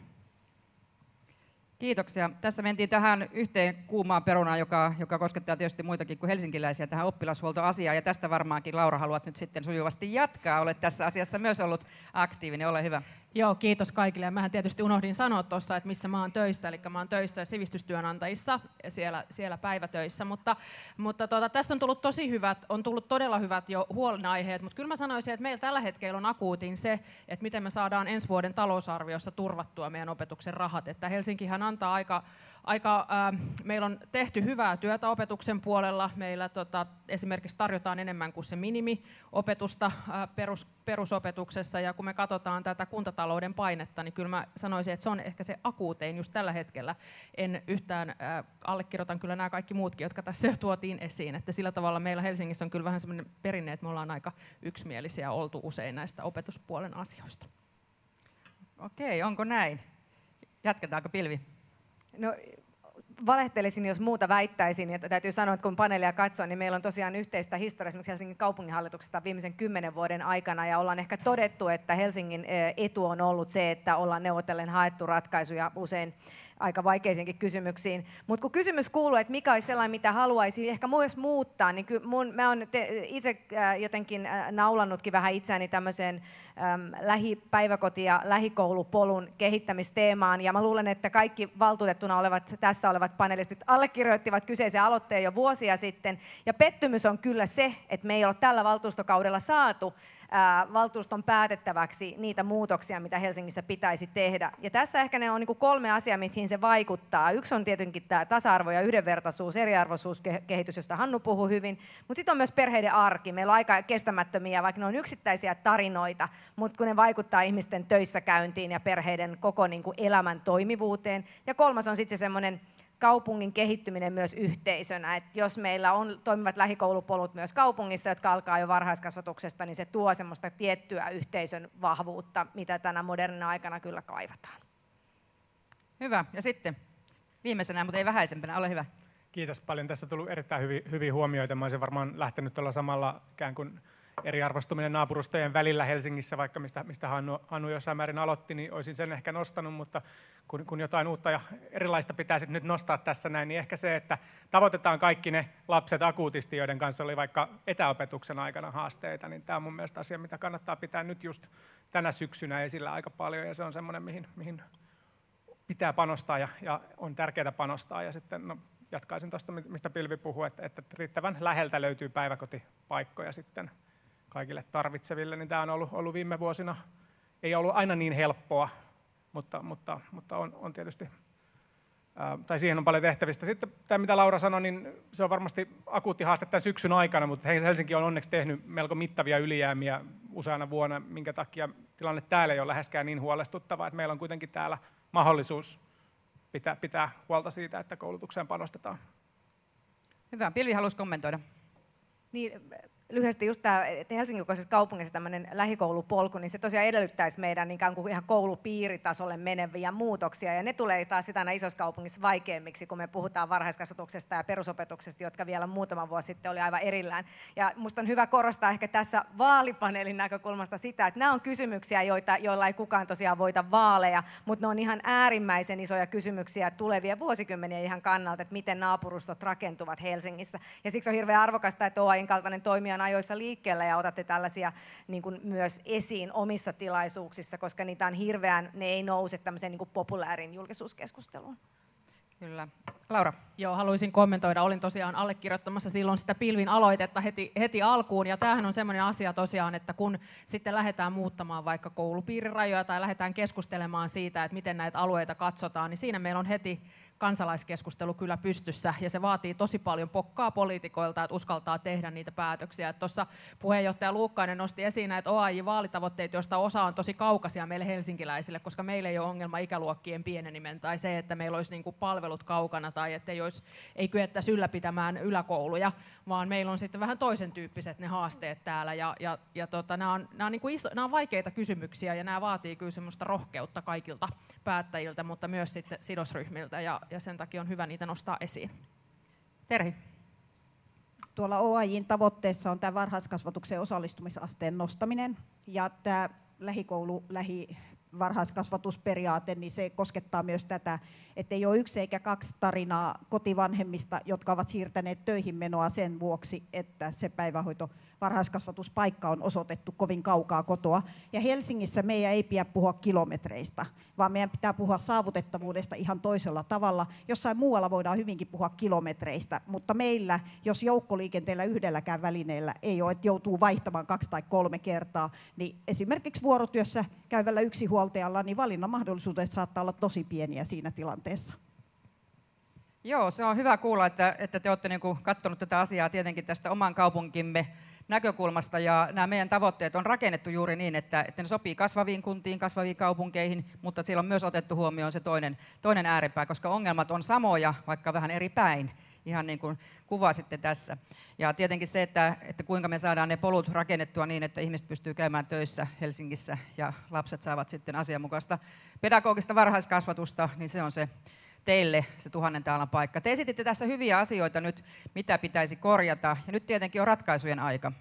Kiitoksia. Tässä mentiin tähän yhteen kuumaan perunaan, joka, joka koskettaa tietysti muitakin kuin helsinkiläisiä, tähän oppilashuoltoasiaan. Ja tästä varmaankin Laura haluat nyt sitten sujuvasti jatkaa. Olet tässä asiassa myös ollut aktiivinen. Ole hyvä. Joo, kiitos kaikille. Mähän tietysti unohdin sanoa tuossa, että missä mä oon töissä, eli mä oon töissä sivistystyönantajissa, siellä, siellä päivätöissä, mutta, mutta tuota, tässä on tullut tosi hyvät, on tullut todella hyvät jo huolenaiheet, mutta kyllä mä sanoisin, että meillä tällä hetkellä on akuutin se, että miten me saadaan ensi vuoden talousarviossa turvattua meidän opetuksen rahat, että Helsinkihän antaa aika aika, äh, meillä on tehty hyvää työtä opetuksen puolella. Meillä tota, esimerkiksi tarjotaan enemmän kuin se minimiopetusta äh, perus, perusopetuksessa. Ja kun me katsotaan tätä kuntatalouden painetta, niin kyllä mä sanoisin, että se on ehkä se akuutein just tällä hetkellä. En yhtään äh, allekirjoitan kyllä nämä kaikki muutkin, jotka tässä jo tuotiin esiin. Että sillä tavalla meillä Helsingissä on kyllä vähän sellainen perinne, että me ollaan aika yksimielisiä oltu usein näistä opetuspuolen asioista. Okei, onko näin? Jatketaanko Pilvi? No, valehtelisin, jos muuta väittäisin. Että täytyy sanoa, että kun paneelia katsoo, niin meillä on tosiaan yhteistä historiaa esimerkiksi Helsingin kaupunginhallituksesta viimeisen kymmenen vuoden aikana. Ja ollaan ehkä todettu, että Helsingin eh, etu on ollut se, että ollaan neuvotellen haettu ratkaisuja usein aika vaikeisiinkin kysymyksiin. Mutta kun kysymys kuuluu, että mikä olisi sellainen, mitä haluaisi ehkä myös muuttaa, niin kyllä mun, mä olen itse äh, jotenkin äh, naulannutkin vähän itseäni tämmöiseen äm, lähipäiväkoti- ja lähikoulupolun kehittämisteemaan. Ja mä luulen, että kaikki valtuutettuna olevat, tässä olevat panelistit allekirjoittivat kyseisen aloitteen jo vuosia sitten. Ja pettymys on kyllä se, että me ei ole tällä valtuustokaudella saatu valtuuston päätettäväksi niitä muutoksia, mitä Helsingissä pitäisi tehdä. Ja tässä ehkä ne on niin kolme asiaa, mihin se vaikuttaa. Yksi on tietenkin tämä tasa-arvo ja yhdenvertaisuus, eriarvoisuuskehitys, josta Hannu puhui hyvin, mutta sitten on myös perheiden arki. Meillä on aika kestämättömiä, vaikka ne on yksittäisiä tarinoita, mutta kun ne vaikuttaa ihmisten töissä käyntiin ja perheiden koko niin elämän toimivuuteen. Ja kolmas on sitten se semmoinen kaupungin kehittyminen myös yhteisönä. Et jos meillä on toimivat lähikoulupolut myös kaupungissa, jotka alkaa jo varhaiskasvatuksesta, niin se tuo semmoista tiettyä yhteisön vahvuutta, mitä tänä modernina aikana kyllä kaivataan. Hyvä. Ja sitten viimeisenä, mutta ei vähäisempänä, ole hyvä. Kiitos paljon. Tässä on tullut erittäin hyviä, hyviä huomioita. Mä olisin varmaan lähtenyt tuolla samalla ikään kuin eriarvostuminen naapurustojen välillä Helsingissä, vaikka mistä, mistä Hannu, Hannu jossain määrin aloitti, niin olisin sen ehkä nostanut, mutta kun, kun jotain uutta ja erilaista pitäisi nyt nostaa tässä näin, niin ehkä se, että tavoitetaan kaikki ne lapset akuutisti, joiden kanssa oli vaikka etäopetuksen aikana haasteita, niin tämä on mun mielestä asia, mitä kannattaa pitää nyt just tänä syksynä esillä aika paljon, ja se on semmoinen, mihin, mihin pitää panostaa ja, ja on tärkeää panostaa. Ja sitten no, jatkaisin tuosta, mistä Pilvi puhui, että, että riittävän läheltä löytyy päiväkotipaikkoja sitten kaikille tarvitseville, niin tämä on ollut, ollut viime vuosina, ei ollut aina niin helppoa, mutta, mutta, mutta on, on tietysti, ää, tai siihen on paljon tehtävistä. Sitten tämä, mitä Laura sanoi, niin se on varmasti akuutti haaste tämän syksyn aikana, mutta Helsinki on onneksi tehnyt melko mittavia ylijäämiä useana vuonna, minkä takia tilanne täällä ei ole läheskään niin huolestuttava, että meillä on kuitenkin täällä mahdollisuus pitää, pitää huolta siitä, että koulutukseen panostetaan. Hyvä. Pilvi halusi kommentoida. Niin, lyhyesti just tämä, että Helsingin kokoisessa kaupungissa tämmöinen lähikoulupolku, niin se tosiaan edellyttäisi meidän ikään kuin ihan koulupiiritasolle meneviä muutoksia, ja ne tulee taas sitä aina isossa kaupungissa vaikeammiksi, kun me puhutaan varhaiskasvatuksesta ja perusopetuksesta, jotka vielä muutama vuosi sitten oli aivan erillään. Ja musta on hyvä korostaa ehkä tässä vaalipaneelin näkökulmasta sitä, että nämä on kysymyksiä, joita, joilla ei kukaan tosiaan voita vaaleja, mutta ne on ihan äärimmäisen isoja kysymyksiä tulevia vuosikymmeniä ihan kannalta, että miten naapurustot rakentuvat Helsingissä. Ja siksi on hirveän arvokasta, että OAIn kaltainen toimija on ajoissa liikkeellä ja otatte tällaisia niin kuin myös esiin omissa tilaisuuksissa, koska niitä on hirveän, ne ei nouse tämmöiseen niin kuin populäärin julkisuuskeskusteluun. Kyllä. Laura. Joo, haluaisin kommentoida. Olin tosiaan allekirjoittamassa silloin sitä pilvin aloitetta heti, heti alkuun. Ja tämähän on sellainen asia tosiaan, että kun sitten lähdetään muuttamaan vaikka koulupiirirajoja tai lähdetään keskustelemaan siitä, että miten näitä alueita katsotaan, niin siinä meillä on heti kansalaiskeskustelu kyllä pystyssä ja se vaatii tosi paljon pokkaa poliitikoilta, että uskaltaa tehdä niitä päätöksiä. Tuossa puheenjohtaja Luukkainen nosti esiin näitä OAJ-vaalitavoitteet, joista osa on tosi kaukaisia meille helsinkiläisille, koska meillä ei ole ongelma ikäluokkien pienenimen tai se, että meillä olisi niin kuin palvelut kaukana tai että ei, olisi, ei kyettäisi ylläpitämään yläkouluja, vaan meillä on sitten vähän toisen tyyppiset ne haasteet täällä. Ja, ja, ja tota, nämä, on, nämä, on niin kuin iso, nämä on vaikeita kysymyksiä ja nämä vaatii kyllä semmoista rohkeutta kaikilta päättäjiltä, mutta myös sitten sidosryhmiltä ja, ja sen takia on hyvä niitä nostaa esiin. Terhi. Tuolla OAJin tavoitteessa on tämä varhaiskasvatuksen osallistumisasteen nostaminen ja tämä lähikoulu, lähi varhaiskasvatusperiaate, niin se koskettaa myös tätä, että ei ole yksi eikä kaksi tarinaa kotivanhemmista, jotka ovat siirtäneet töihin menoa sen vuoksi, että se päivähoito varhaiskasvatuspaikka on osoitettu kovin kaukaa kotoa. Ja Helsingissä meidän ei pidä puhua kilometreistä, vaan meidän pitää puhua saavutettavuudesta ihan toisella tavalla. Jossain muualla voidaan hyvinkin puhua kilometreistä, mutta meillä, jos joukkoliikenteellä yhdelläkään välineellä ei ole, että joutuu vaihtamaan kaksi tai kolme kertaa, niin esimerkiksi vuorotyössä käyvällä yksinhuoltajalla, niin valinnan mahdollisuudet saattaa olla tosi pieniä siinä tilanteessa. Joo, se on hyvä kuulla, että, että te olette niin katsonut tätä asiaa tietenkin tästä oman kaupunkimme näkökulmasta ja nämä meidän tavoitteet on rakennettu juuri niin, että, että ne sopii kasvaviin kuntiin, kasvaviin kaupunkeihin, mutta siellä on myös otettu huomioon se toinen, toinen ääripää, koska ongelmat on samoja, vaikka vähän eri päin, ihan niin kuin kuvasitte tässä. Ja tietenkin se, että, että kuinka me saadaan ne polut rakennettua niin, että ihmiset pystyy käymään töissä Helsingissä ja lapset saavat sitten asianmukaista pedagogista varhaiskasvatusta, niin se on se teille se tuhannen taalan paikka. Te esititte tässä hyviä asioita nyt, mitä pitäisi korjata, ja nyt tietenkin on ratkaisujen aika.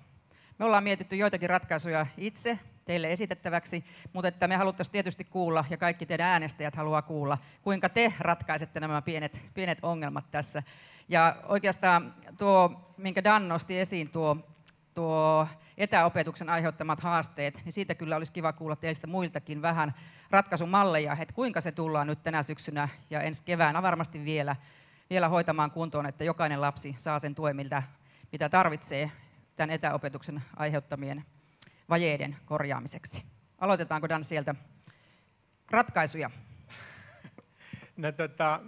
Me ollaan mietitty joitakin ratkaisuja itse teille esitettäväksi, mutta että me haluttaisiin tietysti kuulla, ja kaikki teidän äänestäjät haluaa kuulla, kuinka te ratkaisette nämä pienet, pienet ongelmat tässä. Ja oikeastaan tuo, minkä Dan nosti esiin, tuo, tuo etäopetuksen aiheuttamat haasteet, niin siitä kyllä olisi kiva kuulla teistä muiltakin vähän ratkaisumalleja, että kuinka se tullaan nyt tänä syksynä ja ensi keväänä varmasti vielä, vielä hoitamaan kuntoon, että jokainen lapsi saa sen tuen, miltä, mitä tarvitsee tämän etäopetuksen aiheuttamien vajeiden korjaamiseksi. Aloitetaanko Dan sieltä ratkaisuja? No, tota,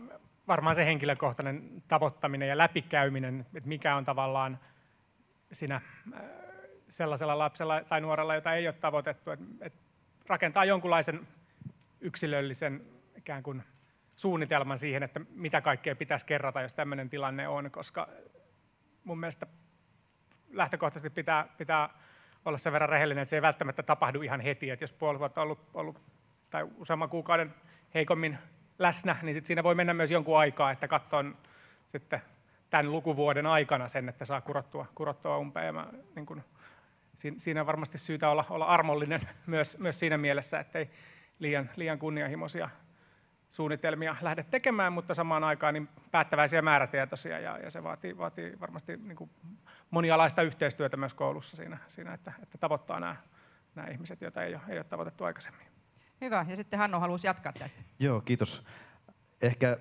varmaan se henkilökohtainen tavoittaminen ja läpikäyminen, että mikä on tavallaan siinä äh, sellaisella lapsella tai nuorella, jota ei ole tavoitettu, että, rakentaa jonkunlaisen yksilöllisen ikään kuin suunnitelman siihen, että mitä kaikkea pitäisi kerrata, jos tämmöinen tilanne on, koska mun mielestä lähtökohtaisesti pitää, pitää olla sen verran rehellinen, että se ei välttämättä tapahdu ihan heti. Että jos puoli vuotta on ollut, ollut tai useamman kuukauden heikommin läsnä, niin sit siinä voi mennä myös jonkun aikaa, että katson sitten tämän lukuvuoden aikana sen, että saa kurottua, kurottua umpeen. Ja mä, niin kun, siinä on varmasti syytä olla, olla armollinen myös, myös siinä mielessä, että ei liian, liian kunnianhimoisia suunnitelmia lähde tekemään, mutta samaan aikaan niin päättäväisiä määrätietoisia ja, ja se vaatii, vaatii varmasti niin kuin monialaista yhteistyötä myös koulussa siinä, siinä että, että tavoittaa nämä, nämä ihmiset, joita ei ole, ei ole tavoitettu aikaisemmin. Hyvä, ja sitten Hanno haluaisi jatkaa tästä. Joo, kiitos. Ehkä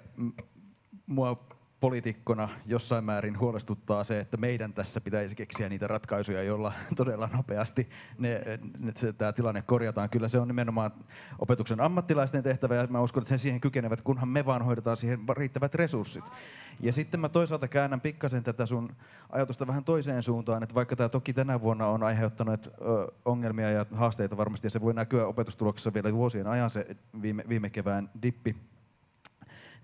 mua poliitikkona jossain määrin huolestuttaa se, että meidän tässä pitäisi keksiä niitä ratkaisuja, joilla todella nopeasti ne, ne, se, tämä tilanne korjataan. Kyllä se on nimenomaan opetuksen ammattilaisten tehtävä ja mä uskon, että he siihen kykenevät, kunhan me vaan hoidetaan siihen riittävät resurssit. Ja sitten mä toisaalta käännän pikkasen tätä sun ajatusta vähän toiseen suuntaan, että vaikka tämä toki tänä vuonna on aiheuttanut ongelmia ja haasteita varmasti, ja se voi näkyä opetustuloksessa vielä vuosien ajan se viime, viime kevään dippi,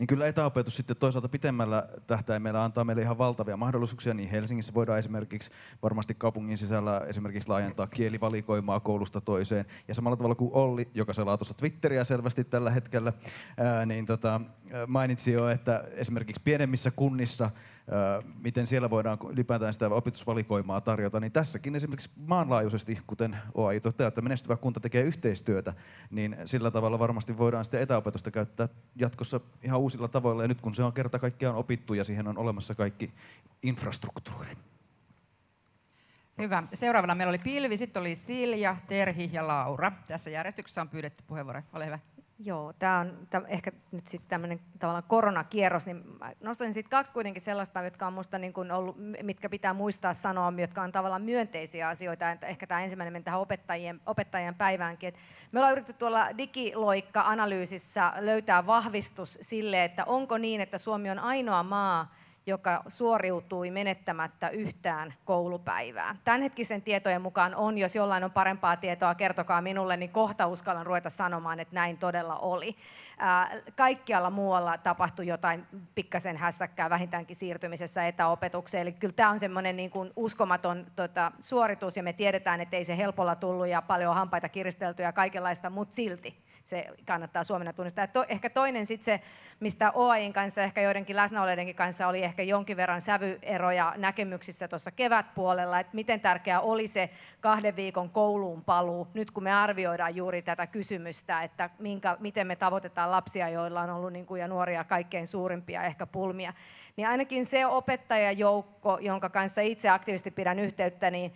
niin kyllä etäopetus sitten toisaalta pitemmällä tähtäimellä antaa meille ihan valtavia mahdollisuuksia. Niin Helsingissä voidaan esimerkiksi varmasti kaupungin sisällä esimerkiksi laajentaa kielivalikoimaa koulusta toiseen. Ja samalla tavalla kuin Olli, joka selaa tuossa Twitteriä selvästi tällä hetkellä, ää, niin tota, mainitsi jo, että esimerkiksi pienemmissä kunnissa miten siellä voidaan ylipäätään sitä opetusvalikoimaa tarjota, niin tässäkin esimerkiksi maanlaajuisesti, kuten OAI toteaa, että menestyvä kunta tekee yhteistyötä, niin sillä tavalla varmasti voidaan sitten etäopetusta käyttää jatkossa ihan uusilla tavoilla, ja nyt kun se on kerta kaikkiaan opittu ja siihen on olemassa kaikki infrastruktuuri. Hyvä. Seuraavana meillä oli Pilvi, sitten oli Silja, Terhi ja Laura. Tässä järjestyksessä on pyydetty puheenvuoroja. Ole hyvä. Joo, tämä on täm, ehkä nyt sitten tämmöinen tavallaan koronakierros, niin nostaisin sitten kaksi kuitenkin sellaista, jotka on musta niin ollut, mitkä pitää muistaa sanoa, jotka on tavallaan myönteisiä asioita, että ehkä tämä ensimmäinen meni tähän opettajien, opettajien päiväänkin. Et me ollaan yritetty tuolla digiloikka-analyysissä löytää vahvistus sille, että onko niin, että Suomi on ainoa maa, joka suoriutui menettämättä yhtään koulupäivää. Tämänhetkisen tietojen mukaan on, jos jollain on parempaa tietoa, kertokaa minulle, niin kohta uskallan ruveta sanomaan, että näin todella oli. Kaikkialla muualla tapahtui jotain pikkasen hässäkkää vähintäänkin siirtymisessä etäopetukseen. Eli kyllä tämä on semmoinen niin kuin uskomaton tota, suoritus ja me tiedetään, että ei se helpolla tullut ja paljon hampaita kiristelty ja kaikenlaista, mutta silti se kannattaa Suomena tunnistaa. To, ehkä toinen sitten se, mistä OAIin kanssa, ehkä joidenkin läsnäolijoidenkin kanssa oli ehkä jonkin verran sävyeroja näkemyksissä tuossa kevätpuolella, että miten tärkeää oli se kahden viikon kouluun paluu, nyt kun me arvioidaan juuri tätä kysymystä, että minkä, miten me tavoitetaan lapsia, joilla on ollut niin kuin, ja nuoria kaikkein suurimpia ehkä pulmia, niin ainakin se opettajajoukko, jonka kanssa itse aktiivisesti pidän yhteyttä, niin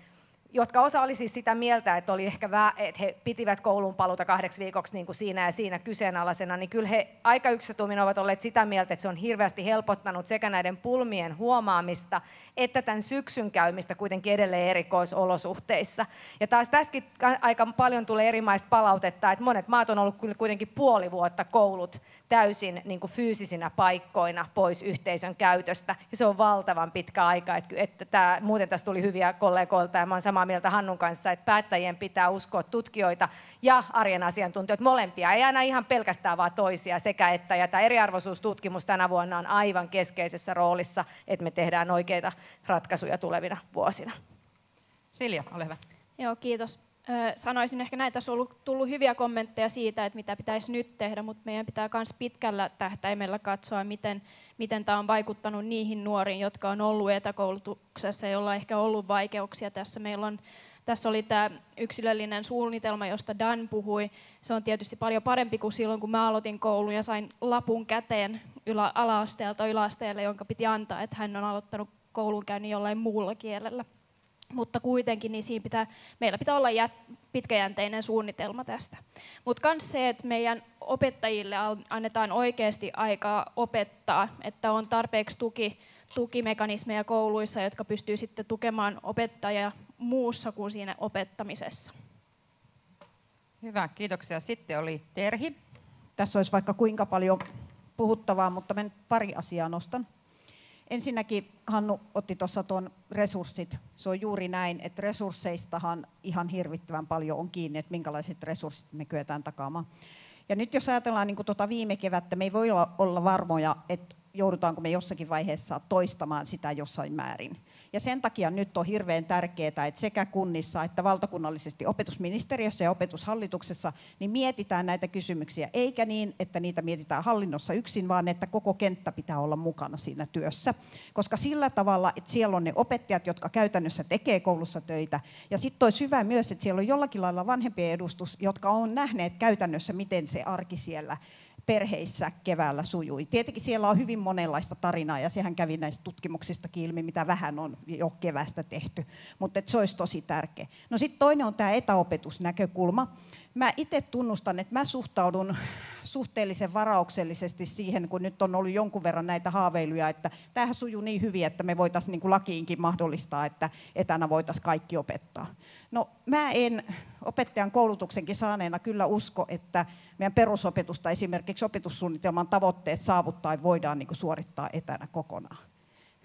jotka osa oli siis sitä mieltä, että, oli ehkä vä, että he pitivät koulun paluuta kahdeksi viikoksi niin kuin siinä ja siinä kyseenalaisena, niin kyllä he aika yksituumin ovat olleet sitä mieltä, että se on hirveästi helpottanut sekä näiden pulmien huomaamista, että tämän syksyn käymistä kuitenkin edelleen erikoisolosuhteissa. Ja taas tässäkin aika paljon tulee eri maista palautetta, että monet maat on ollut kuitenkin puoli vuotta koulut täysin niin kuin fyysisinä paikkoina pois yhteisön käytöstä. Ja se on valtavan pitkä aika. Että, että tämä, muuten tässä tuli hyviä kollegoilta ja mä olen samaa mieltä Hannun kanssa, että päättäjien pitää uskoa tutkijoita ja arjen asiantuntijoita molempia. Ei aina ihan pelkästään vaan toisia sekä että. Ja tämä eriarvoisuustutkimus tänä vuonna on aivan keskeisessä roolissa, että me tehdään oikeita ratkaisuja tulevina vuosina. Silja, ole hyvä. Joo, kiitos sanoisin ehkä näin, tässä on ollut, tullut hyviä kommentteja siitä, että mitä pitäisi nyt tehdä, mutta meidän pitää myös pitkällä tähtäimellä katsoa, miten, miten tämä on vaikuttanut niihin nuoriin, jotka on ollut etäkoulutuksessa, joilla on ehkä ollut vaikeuksia tässä. Meillä on, tässä oli tämä yksilöllinen suunnitelma, josta Dan puhui. Se on tietysti paljon parempi kuin silloin, kun mä aloitin koulun ja sain lapun käteen ylä, ala-asteelta yläasteelle, jonka piti antaa, että hän on aloittanut koulunkäynnin jollain muulla kielellä mutta kuitenkin niin siinä pitää, meillä pitää olla jät, pitkäjänteinen suunnitelma tästä. Mutta myös se, että meidän opettajille annetaan oikeasti aikaa opettaa, että on tarpeeksi tuki, tukimekanismeja kouluissa, jotka pystyy sitten tukemaan opettajia muussa kuin siinä opettamisessa. Hyvä, kiitoksia. Sitten oli Terhi. Tässä olisi vaikka kuinka paljon puhuttavaa, mutta mä pari asiaa nostan. Ensinnäkin Hannu otti tuossa tuon resurssit. Se on juuri näin, että resursseistahan ihan hirvittävän paljon on kiinni, että minkälaiset resurssit me kyetään takaamaan. Ja nyt jos ajatellaan niin tuota viime kevättä, me ei voi olla, olla varmoja, että joudutaanko me jossakin vaiheessa toistamaan sitä jossain määrin. Ja sen takia nyt on hirveän tärkeää, että sekä kunnissa että valtakunnallisesti opetusministeriössä ja opetushallituksessa niin mietitään näitä kysymyksiä, eikä niin, että niitä mietitään hallinnossa yksin, vaan että koko kenttä pitää olla mukana siinä työssä. Koska sillä tavalla, että siellä on ne opettajat, jotka käytännössä tekee koulussa töitä, ja sitten olisi hyvä myös, että siellä on jollakin lailla vanhempien edustus, jotka on nähneet käytännössä, miten se arki siellä perheissä keväällä sujui. Tietenkin siellä on hyvin monenlaista tarinaa ja sehän kävi näistä tutkimuksista ilmi, mitä vähän on jo kevästä tehty, mutta se olisi tosi tärkeä. No sitten toinen on tämä etäopetusnäkökulma. Mä itse tunnustan, että mä suhtaudun suhteellisen varauksellisesti siihen, kun nyt on ollut jonkun verran näitä haaveiluja, että tämähän sujuu niin hyvin, että me voitaisiin niin kuin lakiinkin mahdollistaa, että etänä voitaisiin kaikki opettaa. No mä en opettajan koulutuksenkin saaneena kyllä usko, että meidän perusopetusta esimerkiksi opetussuunnitelman tavoitteet saavuttaa voidaan niin kuin suorittaa etänä kokonaan.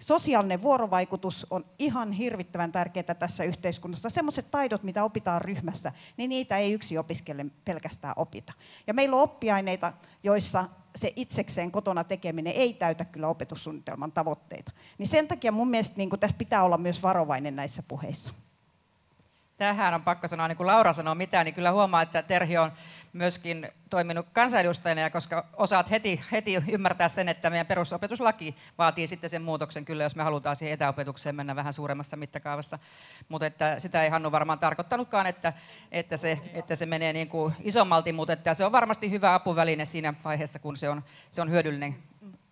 Sosiaalinen vuorovaikutus on ihan hirvittävän tärkeää tässä yhteiskunnassa. Semmoiset taidot, mitä opitaan ryhmässä, niin niitä ei yksi opiskele pelkästään opita. Ja meillä on oppiaineita, joissa se itsekseen kotona tekeminen ei täytä kyllä opetussuunnitelman tavoitteita. Niin sen takia mun mielestä niin tässä pitää olla myös varovainen näissä puheissa tähän on pakko sanoa, niin kuin Laura sanoo mitään, niin kyllä huomaa, että Terhi on myöskin toiminut kansanedustajana, ja koska osaat heti, heti ymmärtää sen, että meidän perusopetuslaki vaatii sitten sen muutoksen kyllä, jos me halutaan siihen etäopetukseen mennä vähän suuremmassa mittakaavassa. Mutta että sitä ei Hannu varmaan tarkoittanutkaan, että, että, se, että se menee niin kuin isommalti, mutta että se on varmasti hyvä apuväline siinä vaiheessa, kun se on, se on hyödyllinen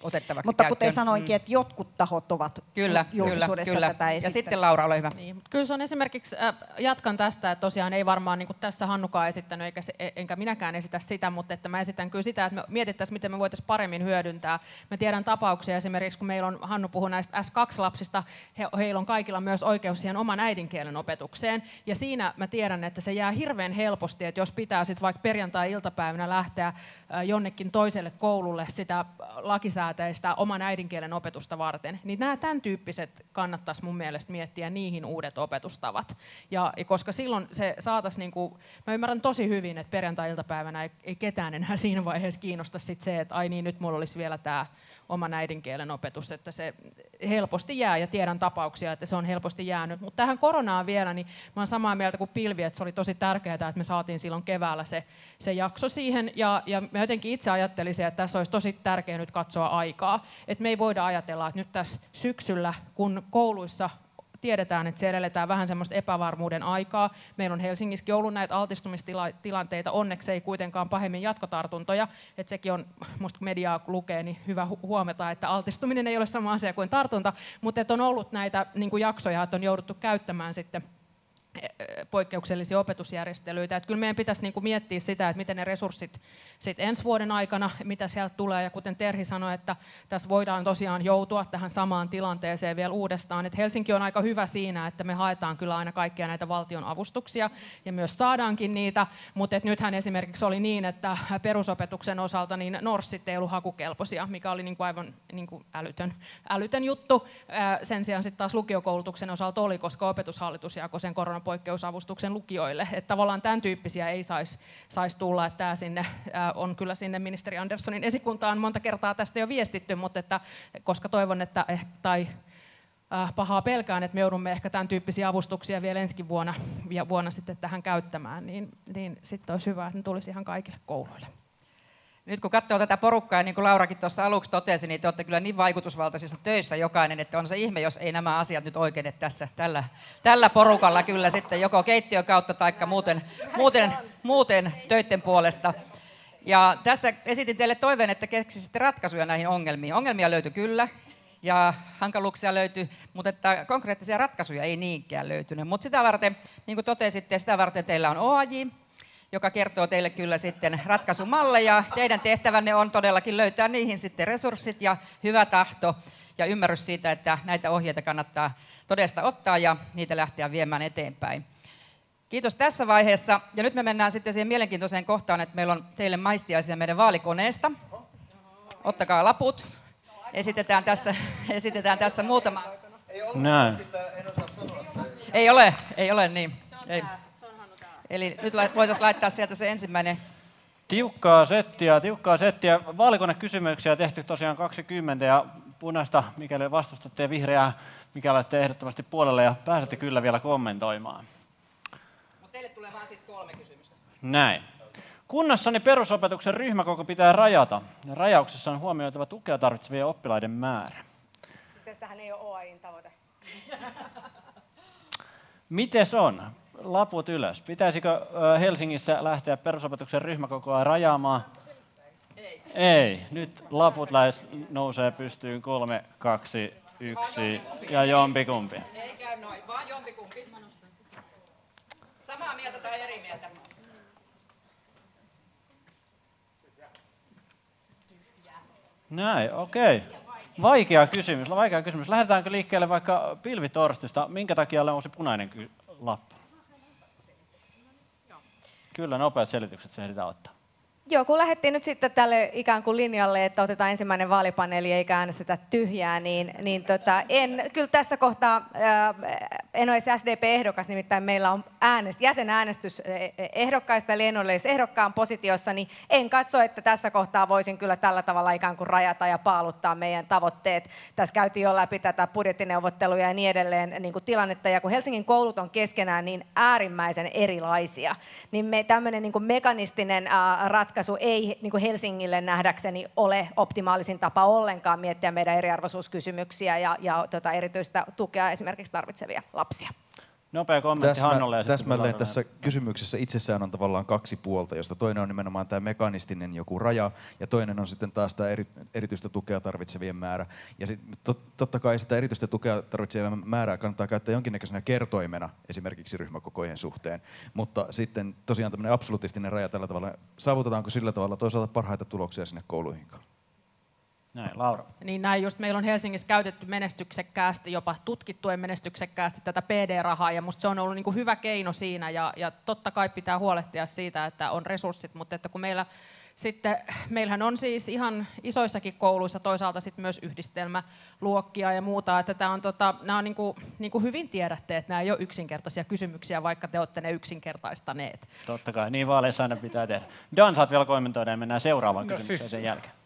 otettavaksi Mutta käyttöön. kuten sanoinkin, mm. että jotkut tahot ovat kyllä, julkisuudessa kyllä, tätä Ja sitten Laura, ole hyvä. Niin, kyllä se on esimerkiksi, äh, jatkan tästä, että tosiaan ei varmaan niin kuin tässä Hannukaan esittänyt, eikä se, e, enkä minäkään esitä sitä, mutta että mä esitän kyllä sitä, että me mietittäisiin, miten me voitaisiin paremmin hyödyntää. Mä tiedän tapauksia esimerkiksi, kun meillä on, Hannu puhui näistä S2-lapsista, he, heillä on kaikilla myös oikeus siihen oman äidinkielen opetukseen. Ja siinä mä tiedän, että se jää hirveän helposti, että jos pitää sitten vaikka perjantai-iltapäivänä lähteä jonnekin toiselle koululle sitä lakisää lakisääteistä oman äidinkielen opetusta varten, niin nämä tämän tyyppiset kannattaisi mun mielestä miettiä niihin uudet opetustavat. Ja, koska silloin se saataisiin, niin kuin, mä ymmärrän tosi hyvin, että perjantai-iltapäivänä ei, ei ketään enää siinä vaiheessa kiinnosta sit se, että ai niin, nyt mulla olisi vielä tämä oman äidinkielen opetus, että se helposti jää ja tiedän tapauksia, että se on helposti jäänyt. Mutta tähän koronaan vielä, niin mä olen samaa mieltä kuin Pilvi, että se oli tosi tärkeää, että me saatiin silloin keväällä se, se jakso siihen ja, ja mä jotenkin itse ajattelisin, että tässä olisi tosi tärkeää nyt katsoa aikaa, että me ei voida ajatella, että nyt tässä syksyllä, kun kouluissa tiedetään, että siellä eletään vähän semmoista epävarmuuden aikaa. Meillä on Helsingissäkin ollut näitä altistumistilanteita, onneksi ei kuitenkaan pahemmin jatkotartuntoja, että sekin on, musta mediaa lukee, niin hyvä huomata, että altistuminen ei ole sama asia kuin tartunta, mutta että on ollut näitä niin kuin jaksoja, että on jouduttu käyttämään sitten poikkeuksellisia opetusjärjestelyitä. Että kyllä meidän pitäisi niin kuin miettiä sitä, että miten ne resurssit sit ensi vuoden aikana, mitä sieltä tulee. Ja kuten Terhi sanoi, että tässä voidaan tosiaan joutua tähän samaan tilanteeseen vielä uudestaan. Et Helsinki on aika hyvä siinä, että me haetaan kyllä aina kaikkia näitä valtion avustuksia ja myös saadaankin niitä. Mutta et nythän esimerkiksi oli niin, että perusopetuksen osalta niin Norssit ei ollut hakukelpoisia, mikä oli niin kuin aivan niin kuin älytön, älytön juttu. Sen sijaan sitten taas lukiokoulutuksen osalta oli, koska opetushallitus jakoi sen korona poikkeusavustuksen lukijoille. Että tavallaan tämän tyyppisiä ei saisi sais tulla, että tämä sinne, on kyllä sinne ministeri Anderssonin esikuntaan monta kertaa tästä jo viestitty, mutta että, koska toivon, että eh, tai pahaa pelkään, että me joudumme ehkä tämän tyyppisiä avustuksia vielä ensi vuonna ja vuonna sitten tähän käyttämään, niin, niin sitten olisi hyvä, että ne tulisi ihan kaikille kouluille. Nyt kun katsoo tätä porukkaa, niin kuin Laurakin tuossa aluksi totesi, niin te olette kyllä niin vaikutusvaltaisissa töissä jokainen, että on se ihme, jos ei nämä asiat nyt oikein tässä, tällä, tällä porukalla kyllä sitten joko keittiön kautta tai muuten, muuten, muuten töiden puolesta. Ja tässä esitin teille toiveen, että keksisitte ratkaisuja näihin ongelmiin. Ongelmia löytyi kyllä, ja hankaluuksia löytyi, mutta että konkreettisia ratkaisuja ei niinkään löytynyt. Mutta sitä varten, niin kuin totesitte, sitä varten teillä on OAJ, joka kertoo teille kyllä sitten ratkaisumalleja. Teidän tehtävänne on todellakin löytää niihin sitten resurssit ja hyvä tahto ja ymmärrys siitä, että näitä ohjeita kannattaa todesta ottaa ja niitä lähteä viemään eteenpäin. Kiitos tässä vaiheessa. Ja nyt me mennään sitten siihen mielenkiintoiseen kohtaan, että meillä on teille maistiaisia meidän vaalikoneesta. Ottakaa laput. Esitetään tässä, esitetään tässä muutama. Näin. Ei ole, ei ole niin. Ei. Eli nyt voitaisiin laittaa sieltä se ensimmäinen. Tiukkaa settiä, tiukkaa settiä. Vaalikonekysymyksiä tehty tosiaan 20 ja punaista, mikäli vastustatte ja vihreää, mikä olette ehdottomasti puolelle ja pääsette kyllä vielä kommentoimaan. Mutta teille tulee vain siis kolme kysymystä. Näin. Kunnassani perusopetuksen ryhmäkoko pitää rajata. Rajauksessa on huomioitava tukea tarvitsevien oppilaiden määrä. Tässähän ei ole OAIin tavoite. Mites on? Laput ylös. Pitäisikö Helsingissä lähteä perusopetuksen ryhmäkokoa rajaamaan? Ei. Ei. Nyt laput lähes nousee pystyyn kolme, kaksi, yksi ja jompikumpi. Ei käy noin, vaan jompikumpi. Samaa mieltä tai eri mieltä? Näin, okei. Okay. Vaikea kysymys, vaikea kysymys. Lähdetäänkö liikkeelle vaikka pilvitorstista? Minkä takia nousi punainen lappu? Kyllä, nopeat selitykset se ehditään ottaa. Joo, kun lähdettiin nyt sitten tälle ikään kuin linjalle, että otetaan ensimmäinen vaalipaneeli eikä äänestetä tyhjää, niin, niin tota, en, kyllä tässä kohtaa, ää, en ole SDP-ehdokas, nimittäin meillä on äänest, jäsenäänestys e, ehdokkaista, eli en ole edes ehdokkaan positiossa, niin en katso, että tässä kohtaa voisin kyllä tällä tavalla ikään kuin rajata ja paaluttaa meidän tavoitteet. Tässä käytiin jo läpi tätä budjettineuvotteluja ja niin edelleen niin kuin tilannetta, ja kun Helsingin koulut on keskenään niin äärimmäisen erilaisia, niin me tämmöinen niin kuin mekanistinen ää, ratkaisu ratkaisu ei niin kuin Helsingille nähdäkseni ole optimaalisin tapa ollenkaan miettiä meidän eriarvoisuuskysymyksiä ja, ja tota, erityistä tukea esimerkiksi tarvitsevia lapsia. Nopea kommentti Täsmä, Hannolle. Ja täsmälleen tässä kysymyksessä itsessään on tavallaan kaksi puolta, josta toinen on nimenomaan tämä mekanistinen joku raja, ja toinen on sitten taas tämä eri, erityistä tukea tarvitsevien määrä. Ja sit, tot, totta kai sitä erityistä tukea tarvitsevien määrää kannattaa käyttää jonkinnäköisenä kertoimena esimerkiksi ryhmäkokojen suhteen. Mutta sitten tosiaan tämmöinen absoluuttistinen raja tällä tavalla, saavutetaanko sillä tavalla toisaalta parhaita tuloksia sinne kouluihinkaan? Näin, Laura. Niin näin just meillä on Helsingissä käytetty menestyksekkäästi, jopa tutkittuen menestyksekkäästi tätä PD-rahaa, ja musta se on ollut niin kuin hyvä keino siinä, ja, ja totta kai pitää huolehtia siitä, että on resurssit, mutta että kun meillä sitten meillähän on siis ihan isoissakin kouluissa toisaalta sitten myös yhdistelmäluokkia ja muuta, että tämä on, tota, nämä on niin kuin, niin kuin hyvin tiedätte, että nämä ei ole yksinkertaisia kysymyksiä, vaikka te olette ne yksinkertaistaneet. Totta kai, niin vaaleissa aina pitää tehdä. Dan, saat vielä kommentoida ja mennään seuraavaan no, kysymykseen siis, sen jälkeen.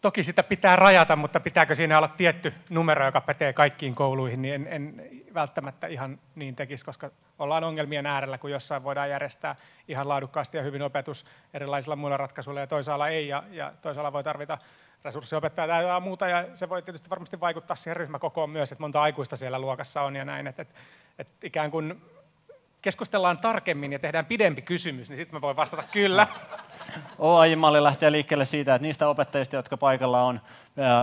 Toki sitä pitää rajata, mutta pitääkö siinä olla tietty numero, joka pätee kaikkiin kouluihin, niin en, en välttämättä ihan niin tekisi, koska ollaan ongelmien äärellä, kun jossain voidaan järjestää ihan laadukkaasti ja hyvin opetus erilaisilla muilla ratkaisuilla ja toisaalla ei, ja, ja toisaalla voi tarvita resurssiopettajaa tai muuta, ja se voi tietysti varmasti vaikuttaa siihen ryhmäkokoon myös, että monta aikuista siellä luokassa on ja näin, että, että, että ikään kuin keskustellaan tarkemmin ja tehdään pidempi kysymys, niin sitten mä voin vastata kyllä. OAJ-malli lähtee liikkeelle siitä, että niistä opettajista, jotka paikalla on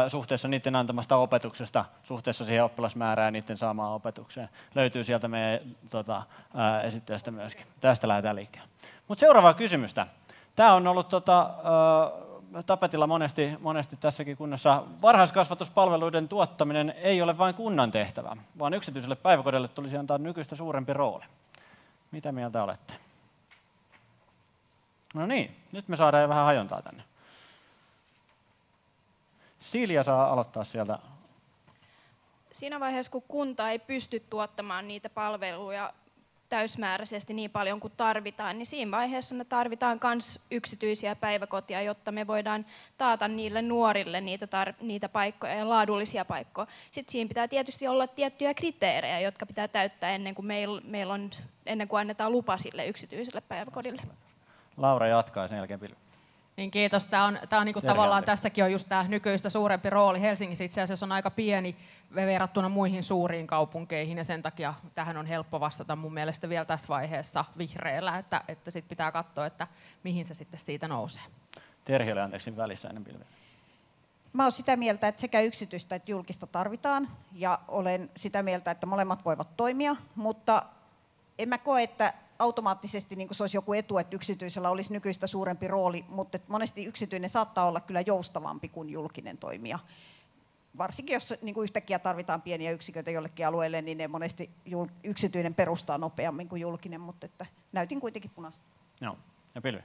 suhteessa niiden antamasta opetuksesta, suhteessa siihen oppilasmäärään ja niiden saamaan opetukseen, löytyy sieltä meidän tota, esittäjästä myöskin. Tästä lähdetään liikkeelle. Mutta seuraava kysymystä. Tämä on ollut tota, tapetilla monesti, monesti tässäkin kunnassa. Varhaiskasvatuspalveluiden tuottaminen ei ole vain kunnan tehtävä, vaan yksityiselle päiväkodille tulisi antaa nykyistä suurempi rooli. Mitä mieltä olette? No niin, nyt me saadaan jo vähän hajontaa tänne. Silja saa aloittaa sieltä. Siinä vaiheessa, kun kunta ei pysty tuottamaan niitä palveluja täysmääräisesti niin paljon kuin tarvitaan, niin siinä vaiheessa me tarvitaan myös yksityisiä päiväkotia, jotta me voidaan taata niille nuorille niitä, tar- niitä paikkoja ja laadullisia paikkoja. Sitten siinä pitää tietysti olla tiettyjä kriteerejä, jotka pitää täyttää ennen kuin meillä meil on, ennen kuin annetaan lupa sille yksityiselle päiväkodille. Laura jatkaa sen jälkeen Pilvi. Niin kiitos. Tämä on, tämä on niin kuin tavallaan tässäkin on just tämä nykyistä suurempi rooli. Helsingissä itse asiassa on aika pieni verrattuna muihin suuriin kaupunkeihin ja sen takia tähän on helppo vastata mun mielestä vielä tässä vaiheessa vihreällä, että, että sit pitää katsoa, että mihin se sitten siitä nousee. Terhi oli anteeksi välissä ennen pilviä. Mä olen sitä mieltä, että sekä yksityistä että julkista tarvitaan ja olen sitä mieltä, että molemmat voivat toimia, mutta en mä koe, että automaattisesti niin se olisi joku etu, että yksityisellä olisi nykyistä suurempi rooli, mutta monesti yksityinen saattaa olla kyllä joustavampi kuin julkinen toimija. Varsinkin jos niin kuin yhtäkkiä tarvitaan pieniä yksiköitä jollekin alueelle, niin ne monesti yksityinen perustaa nopeammin kuin julkinen, mutta että näytin kuitenkin punaista. Joo, ja pilvi.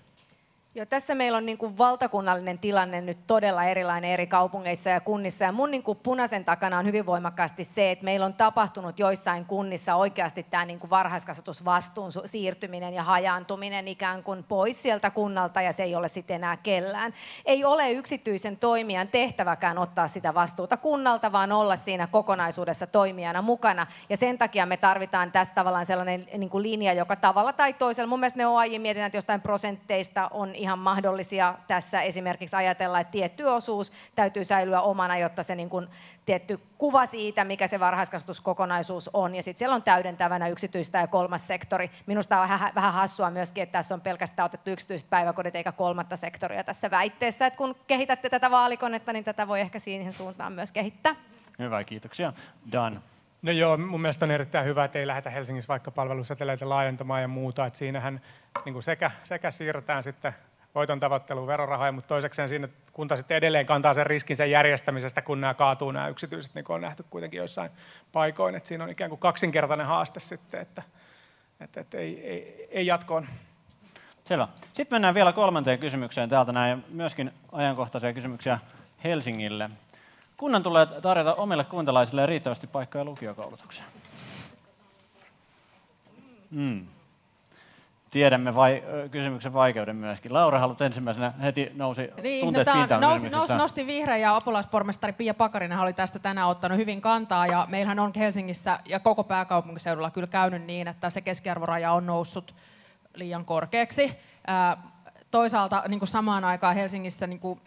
Joo, tässä meillä on niin kuin valtakunnallinen tilanne nyt todella erilainen eri kaupungeissa ja kunnissa. Ja mun niin kuin punaisen takana on hyvin voimakkaasti se, että meillä on tapahtunut joissain kunnissa oikeasti tämä niin kuin varhaiskasvatusvastuun siirtyminen ja hajaantuminen ikään kuin pois sieltä kunnalta ja se ei ole sitten enää kellään. Ei ole yksityisen toimijan tehtäväkään ottaa sitä vastuuta kunnalta, vaan olla siinä kokonaisuudessa toimijana mukana. Ja sen takia me tarvitaan tässä tavallaan sellainen niin kuin linja, joka tavalla tai toisella, mun mielestä ne OAJ mietitään, että jostain prosentteista on ihan mahdollisia tässä esimerkiksi ajatella, että tietty osuus täytyy säilyä omana, jotta se niin kuin tietty kuva siitä, mikä se varhaiskasvatuskokonaisuus on. Ja sitten siellä on täydentävänä yksityistä ja kolmas sektori. Minusta on vähän, vähän hassua myöskin, että tässä on pelkästään otettu yksityiset päiväkodit eikä kolmatta sektoria tässä väitteessä. Että kun kehitätte tätä vaalikonetta, niin tätä voi ehkä siihen suuntaan myös kehittää. Hyvä, kiitoksia. Dan. No joo, mun mielestä on erittäin hyvä, että ei lähdetä Helsingissä vaikka palveluseteleitä laajentamaan ja muuta. Että siinähän niin kuin sekä, sekä siirretään sitten voiton tavoitteluun verorahoja, mutta toisekseen siinä kunta sitten edelleen kantaa sen riskin sen järjestämisestä, kun nämä kaatuu nämä yksityiset, niin kuin on nähty kuitenkin joissain paikoin. Että siinä on ikään kuin kaksinkertainen haaste sitten, että, että, että ei, ei, ei jatkoon. Selvä. Sitten mennään vielä kolmanteen kysymykseen täältä näin myöskin ajankohtaisia kysymyksiä Helsingille. Kunnan tulee tarjota omille kuntalaisille riittävästi paikkoja lukiokoulutukseen. Mm tiedämme vai, kysymyksen vaikeuden myöskin. Laura, haluat ensimmäisenä heti nousi niin, tunteet no, pintaan nousi, nousi, nosti vihreä ja apulaispormestari Pia Pakarinen oli tästä tänään ottanut hyvin kantaa ja meillähän on Helsingissä ja koko pääkaupunkiseudulla kyllä käynyt niin, että se keskiarvoraja on noussut liian korkeaksi. toisaalta niin kuin samaan aikaan Helsingissä niin kuin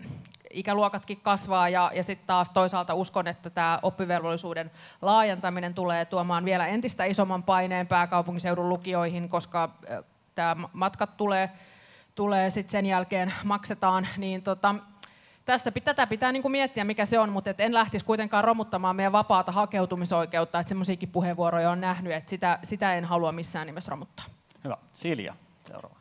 ikäluokatkin kasvaa ja, ja sitten taas toisaalta uskon, että tämä oppivelvollisuuden laajentaminen tulee tuomaan vielä entistä isomman paineen pääkaupunkiseudun lukioihin, koska tämä matkat tulee, tulee sitten sen jälkeen maksetaan, niin tota, tässä pitää, tätä pitää niin kuin miettiä, mikä se on, mutta et en lähtisi kuitenkaan romuttamaan meidän vapaata hakeutumisoikeutta, että semmoisiakin puheenvuoroja on nähnyt, että sitä, sitä en halua missään nimessä romuttaa. Hyvä. Silja, seuraava.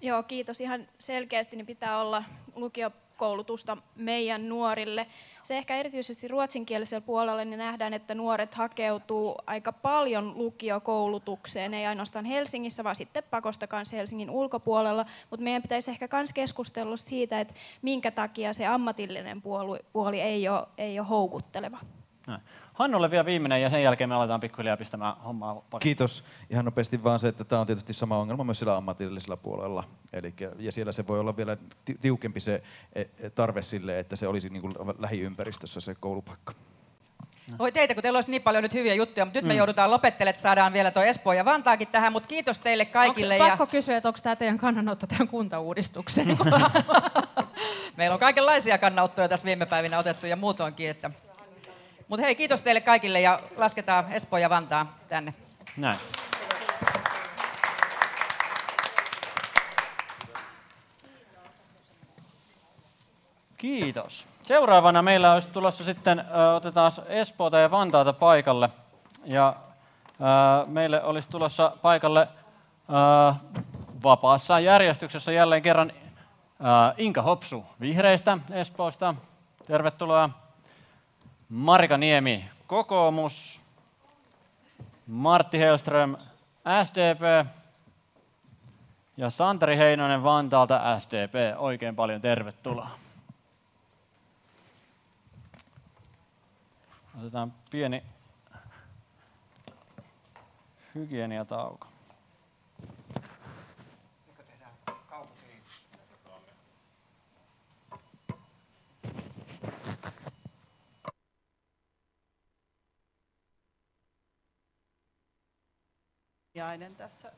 Joo, kiitos. Ihan selkeästi niin pitää olla lukio koulutusta meidän nuorille. Se ehkä erityisesti ruotsinkielisellä puolella niin nähdään, että nuoret hakeutuu aika paljon lukiokoulutukseen, ei ainoastaan Helsingissä, vaan sitten pakosta kanssa Helsingin ulkopuolella. Mutta meidän pitäisi ehkä myös keskustella siitä, että minkä takia se ammatillinen puoli, puoli ei, ole, ei ole houkutteleva. Näin. Hannulle vielä viimeinen ja sen jälkeen me aletaan pikkuhiljaa pistämään hommaa pakettiin. Kiitos. Ihan nopeasti vaan se, että tämä on tietysti sama ongelma myös sillä ammatillisella puolella. Elikkä, ja siellä se voi olla vielä tiukempi se e, e, tarve sille, että se olisi niin kuin lähiympäristössä se koulupaikka. Oi teitä, kun teillä olisi niin paljon nyt hyviä juttuja, mutta nyt me mm. joudutaan lopettelemaan, että saadaan vielä tuo Espoo ja Vantaakin tähän, mutta kiitos teille kaikille. Onko, ja... pakko kysyä, että onko tämä teidän kannanotto tähän kuntauudistukseen? Meillä on kaikenlaisia kannanottoja tässä viime päivinä otettu ja muutoinkin, että mutta hei, kiitos teille kaikille ja lasketaan Espoo ja Vantaa tänne. Näin. Kiitos. Seuraavana meillä olisi tulossa sitten, otetaan Espoota ja Vantaata paikalle. Ja meille olisi tulossa paikalle vapaassa järjestyksessä jälleen kerran Inka Hopsu Vihreistä Espoosta. Tervetuloa. Marika Niemi, kokoomus, Martti Hellström, SDP ja Santeri Heinonen Vantaalta SDP. Oikein paljon tervetuloa. Otetaan pieni hygieniatauko. Tässä.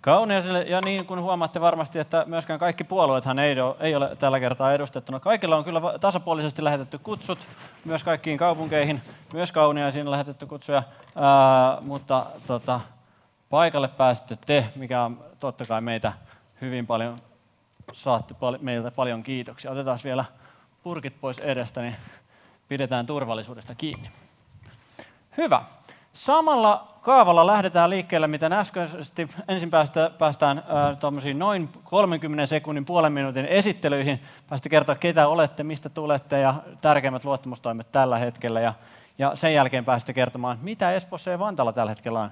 Kauniaisille, ja niin kuin huomaatte varmasti, että myöskään kaikki puolueethan ei ole, ei ole tällä kertaa edustettuna. Kaikilla on kyllä tasapuolisesti lähetetty kutsut, myös kaikkiin kaupunkeihin, myös Kauniaisiin lähetetty kutsuja, ää, mutta tota, paikalle pääsette te, mikä on totta kai meitä hyvin paljon, saatte pal- meiltä paljon kiitoksia. Otetaan vielä purkit pois edestä, niin pidetään turvallisuudesta kiinni. Hyvä. Samalla kaavalla lähdetään liikkeelle, miten äskeisesti ensin päästä, päästään äh, noin 30 sekunnin puolen minuutin esittelyihin. Päästä kertoa, ketä olette, mistä tulette ja tärkeimmät luottamustoimet tällä hetkellä. Ja, ja sen jälkeen päästä kertomaan, mitä Espoossa ja Vantalla tällä hetkellä on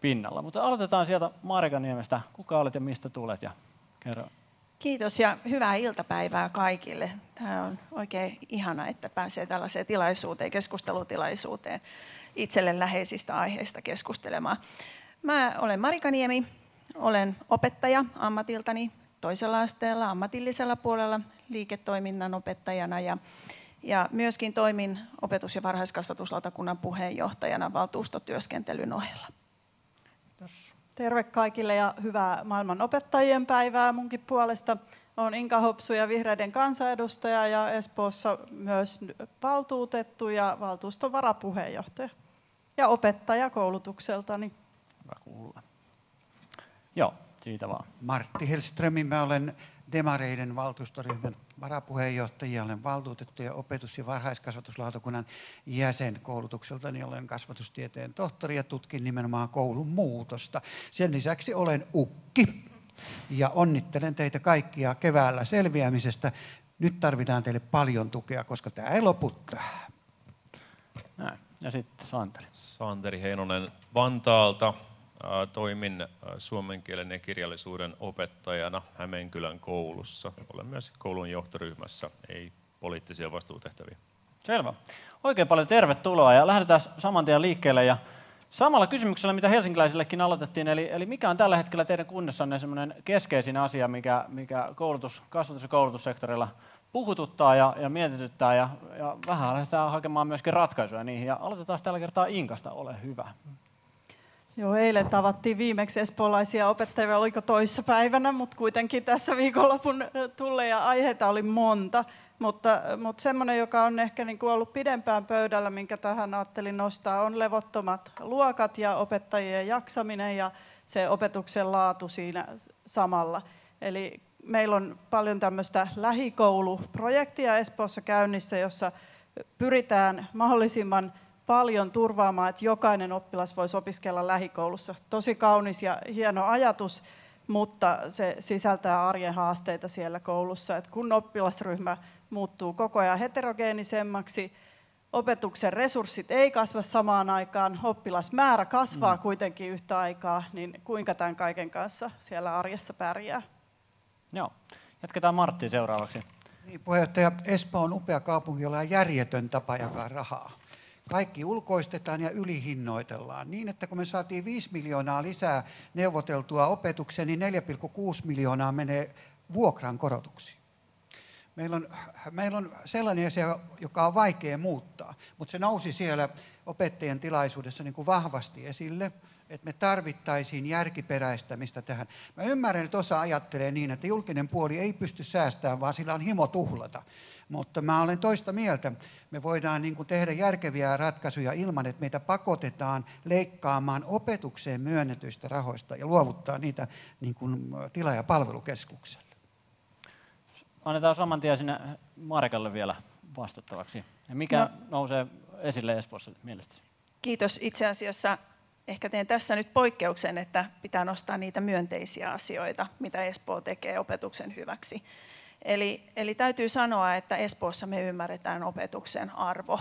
pinnalla. Mutta aloitetaan sieltä Marikaniemestä. Kuka olet ja mistä tulet? Ja kerro. Kiitos ja hyvää iltapäivää kaikille. Tämä on oikein ihana, että pääsee tällaiseen tilaisuuteen, keskustelutilaisuuteen itselle läheisistä aiheista keskustelemaan. Mä olen Marika Niemi, olen opettaja ammatiltani toisella asteella, ammatillisella puolella liiketoiminnan opettajana ja, ja myöskin toimin opetus- ja varhaiskasvatuslautakunnan puheenjohtajana valtuustotyöskentelyn ohella. Kiitos. Terve kaikille ja hyvää maailman opettajien päivää munkin puolesta. Olen Inka Hopsu ja vihreiden kansanedustaja ja Espoossa myös valtuutettu ja valtuuston varapuheenjohtaja ja opettaja koulutukseltani. Hyvä kuulla. Joo, siitä vaan. Martti Hellströmin, mä olen Demareiden valtuustoryhmän varapuheenjohtaja, olen valtuutettu ja opetus- ja varhaiskasvatuslautakunnan jäsen koulutukselta, niin olen kasvatustieteen tohtori ja tutkin nimenomaan koulun muutosta. Sen lisäksi olen ukki ja onnittelen teitä kaikkia keväällä selviämisestä. Nyt tarvitaan teille paljon tukea, koska tämä ei lopu tähän. Näin. Ja sitten Santeri. Santeri Heinonen Vantaalta. Toimin suomen kielen ja kirjallisuuden opettajana Hämeenkylän koulussa. Olen myös koulun johtoryhmässä, ei poliittisia vastuutehtäviä. Selvä. Oikein paljon tervetuloa ja lähdetään saman tien liikkeelle. Ja samalla kysymyksellä, mitä helsinkiläisillekin aloitettiin, eli, eli mikä on tällä hetkellä teidän kunnessanne semmoinen keskeisin asia, mikä, mikä koulutus, kasvatus- ja koulutussektorilla puhututtaa ja, ja mietityttää ja, ja vähän lähdetään hakemaan myöskin ratkaisuja niihin. Ja aloitetaan tällä kertaa Inkasta, ole hyvä. Joo, eilen tavattiin viimeksi espoolaisia opettajia, oliko toissa päivänä, mutta kuitenkin tässä viikonlopun tulleja aiheita oli monta. Mutta, mutta semmoinen, joka on ehkä niin kuin ollut pidempään pöydällä, minkä tähän ajattelin nostaa, on levottomat luokat ja opettajien jaksaminen ja se opetuksen laatu siinä samalla. Eli meillä on paljon tämmöistä lähikouluprojektia Espoossa käynnissä, jossa pyritään mahdollisimman paljon turvaamaan, että jokainen oppilas voisi opiskella lähikoulussa. Tosi kaunis ja hieno ajatus, mutta se sisältää arjen haasteita siellä koulussa. Et kun oppilasryhmä muuttuu koko ajan heterogeenisemmaksi, opetuksen resurssit ei kasva samaan aikaan, oppilasmäärä kasvaa mm. kuitenkin yhtä aikaa, niin kuinka tämän kaiken kanssa siellä arjessa pärjää? Joo. Jatketaan Martti seuraavaksi. Niin, puheenjohtaja, Espoo on upea kaupunki, jolla on järjetön tapa jakaa rahaa. Kaikki ulkoistetaan ja ylihinnoitellaan. Niin, että kun me saatiin 5 miljoonaa lisää neuvoteltua opetukseen, niin 4,6 miljoonaa menee vuokran korotuksiin. Meillä on, meillä on sellainen asia, joka on vaikea muuttaa, mutta se nousi siellä opettajien tilaisuudessa niin kuin vahvasti esille, että me tarvittaisiin järkiperäistämistä tähän. Mä ymmärrän, että osa ajattelee niin, että julkinen puoli ei pysty säästämään, vaan sillä on himo tuhlata. Mutta mä olen toista mieltä. Me voidaan niin kuin tehdä järkeviä ratkaisuja ilman, että meitä pakotetaan leikkaamaan opetukseen myönnetyistä rahoista ja luovuttaa niitä niin kuin tila- ja palvelukeskukselle. Annetaan saman tien sinne Marekalle vielä vastattavaksi. Ja mikä no. nousee esille Espoossa mielestäsi? Kiitos. Itse asiassa ehkä teen tässä nyt poikkeuksen, että pitää nostaa niitä myönteisiä asioita, mitä Espoo tekee opetuksen hyväksi. Eli, eli täytyy sanoa, että Espoossa me ymmärretään opetuksen arvo,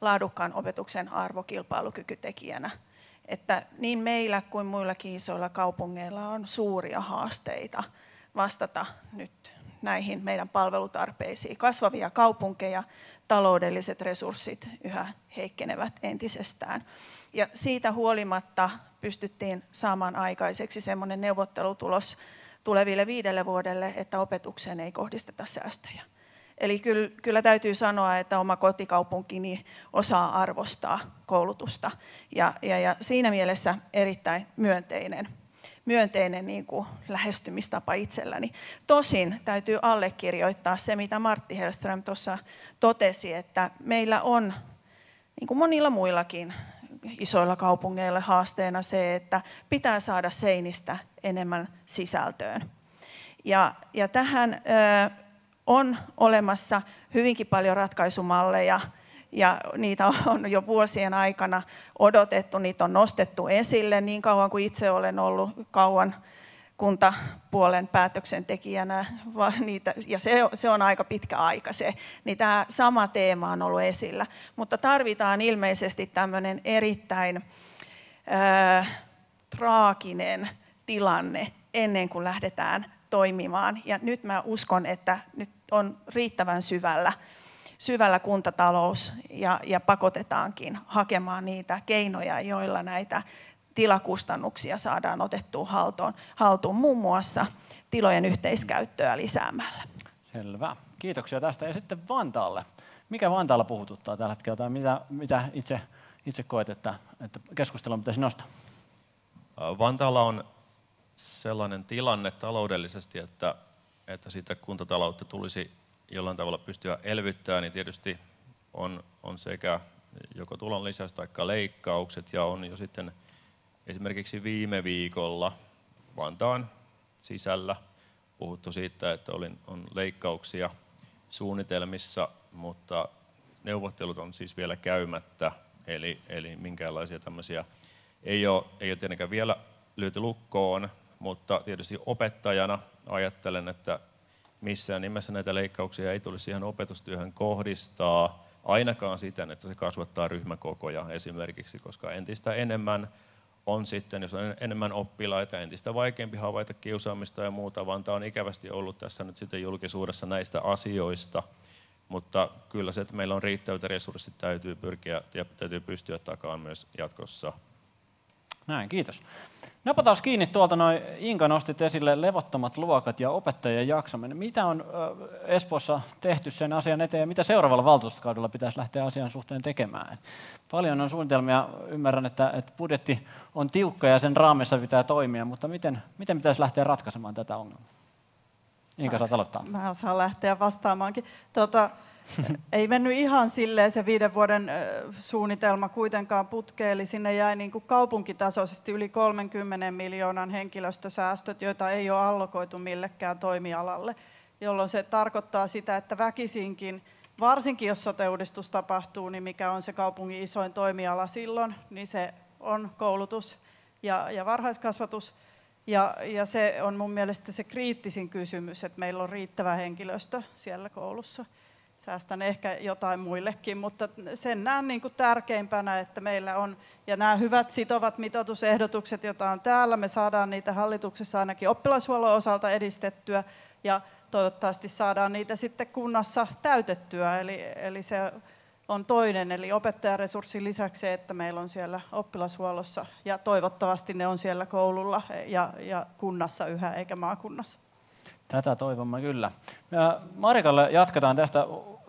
laadukkaan opetuksen arvo kilpailukykytekijänä. Että niin meillä kuin muillakin isoilla kaupungeilla on suuria haasteita vastata nyt näihin meidän palvelutarpeisiin. Kasvavia kaupunkeja, taloudelliset resurssit yhä heikkenevät entisestään. Ja siitä huolimatta pystyttiin saamaan aikaiseksi semmoinen neuvottelutulos tuleville viidelle vuodelle, että opetukseen ei kohdisteta säästöjä. Eli kyllä, kyllä täytyy sanoa, että oma kotikaupunkini osaa arvostaa koulutusta ja, ja, ja siinä mielessä erittäin myönteinen myönteinen niin kuin lähestymistapa itselläni. Tosin täytyy allekirjoittaa se, mitä Martti Hellström tuossa totesi, että meillä on, niin kuin monilla muillakin isoilla kaupungeilla haasteena se, että pitää saada seinistä enemmän sisältöön. Ja, ja tähän ö, on olemassa hyvinkin paljon ratkaisumalleja, ja niitä on jo vuosien aikana odotettu, niitä on nostettu esille niin kauan kuin itse olen ollut kauan kuntapuolen päätöksentekijänä, ja se, on aika pitkä aika se, niin tämä sama teema on ollut esillä. Mutta tarvitaan ilmeisesti tämmöinen erittäin ää, traaginen tilanne ennen kuin lähdetään toimimaan. Ja nyt mä uskon, että nyt on riittävän syvällä syvällä kuntatalous ja, ja pakotetaankin hakemaan niitä keinoja, joilla näitä tilakustannuksia saadaan otettua haltuun, haltuun muun muassa tilojen yhteiskäyttöä lisäämällä. Selvä. Kiitoksia tästä. Ja sitten Vantaalle. Mikä Vantaalla puhututtaa tällä hetkellä tai mitä, mitä itse, itse koet, että, että keskustelua pitäisi nostaa? Vantaalla on sellainen tilanne taloudellisesti, että, että siitä kuntataloutta tulisi jollain tavalla pystyä elvyttämään, niin tietysti on, on sekä joko tulon lisäys tai leikkaukset, ja on jo sitten esimerkiksi viime viikolla Vantaan sisällä puhuttu siitä, että olin, on leikkauksia suunnitelmissa, mutta neuvottelut on siis vielä käymättä, eli, eli minkäänlaisia tämmöisiä ei ole, ei ole tietenkään vielä lyöty lukkoon, mutta tietysti opettajana ajattelen, että missään nimessä näitä leikkauksia ei tulisi siihen opetustyöhön kohdistaa, ainakaan siten, että se kasvattaa ryhmäkokoja esimerkiksi, koska entistä enemmän on sitten, jos on enemmän oppilaita, entistä vaikeampi havaita kiusaamista ja muuta, vaan tämä on ikävästi ollut tässä nyt sitten julkisuudessa näistä asioista. Mutta kyllä se, että meillä on riittävät resurssit, täytyy pyrkiä ja täytyy pystyä takaan myös jatkossa. Näin, kiitos. Napataan kiinni tuolta noin, Inka nostit esille levottomat luokat ja opettajien jaksaminen. Mitä on Espoossa tehty sen asian eteen ja mitä seuraavalla valtuustokaudella pitäisi lähteä asian suhteen tekemään? Paljon on suunnitelmia, ymmärrän, että, että budjetti on tiukka ja sen raamissa pitää toimia, mutta miten, miten pitäisi lähteä ratkaisemaan tätä ongelmaa? Inka, saat aloittaa. Mä saan lähteä vastaamaankin. Tuota, ei mennyt ihan silleen se viiden vuoden suunnitelma kuitenkaan putkeen, eli sinne jäi niin kuin kaupunkitasoisesti yli 30 miljoonan henkilöstösäästöt, joita ei ole allokoitu millekään toimialalle, jolloin se tarkoittaa sitä, että väkisinkin, varsinkin jos sote-uudistus tapahtuu, niin mikä on se kaupungin isoin toimiala silloin, niin se on koulutus ja, ja varhaiskasvatus. Ja, ja se on mun mielestä se kriittisin kysymys, että meillä on riittävä henkilöstö siellä koulussa. Säästän ehkä jotain muillekin, mutta sen näen niin kuin tärkeimpänä, että meillä on, ja nämä hyvät sitovat mitoitusehdotukset, joita on täällä, me saadaan niitä hallituksessa ainakin oppilashuollon osalta edistettyä, ja toivottavasti saadaan niitä sitten kunnassa täytettyä. Eli, eli se on toinen, eli opettajaresurssin lisäksi se, että meillä on siellä oppilashuollossa ja toivottavasti ne on siellä koululla ja, ja kunnassa yhä eikä maakunnassa. Tätä toivomme kyllä. Marikalle jatketaan tästä.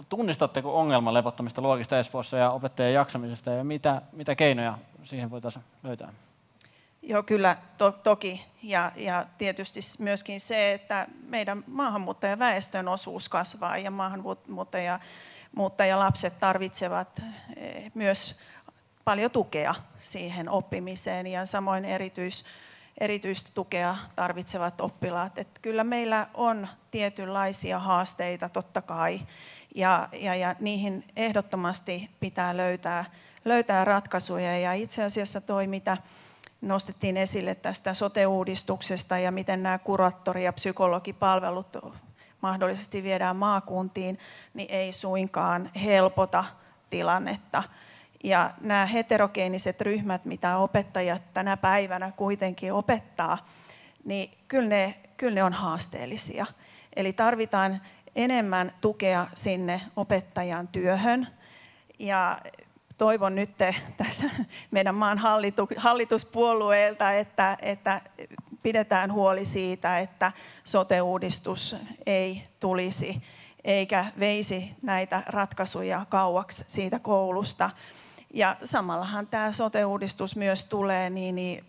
Tunnistatteko ongelman levottamista luokista Espoossa ja opettajien jaksamisesta ja mitä, mitä keinoja siihen voitaisiin löytää? Joo, kyllä to, toki. Ja, ja tietysti myöskin se, että meidän maahanmuuttajaväestön osuus kasvaa ja maahanmuuttaja lapset tarvitsevat eh, myös paljon tukea siihen oppimiseen ja samoin erityis, erityistä tukea tarvitsevat oppilaat. Et kyllä meillä on tietynlaisia haasteita totta kai ja, ja, ja niihin ehdottomasti pitää löytää, löytää ratkaisuja ja itse asiassa toi mitä nostettiin esille tästä sote-uudistuksesta ja miten nämä kuraattori- ja psykologipalvelut mahdollisesti viedään maakuntiin, niin ei suinkaan helpota tilannetta. Ja nämä heterogeeniset ryhmät, mitä opettajat tänä päivänä kuitenkin opettaa, niin kyllä ne, kyllä ne on haasteellisia. Eli tarvitaan enemmän tukea sinne opettajan työhön. Ja toivon nyt tässä meidän maan hallituspuolueilta, että, että pidetään huoli siitä, että sote-uudistus ei tulisi eikä veisi näitä ratkaisuja kauaksi siitä koulusta. Ja samallahan tämä sote-uudistus myös tulee niin, niin,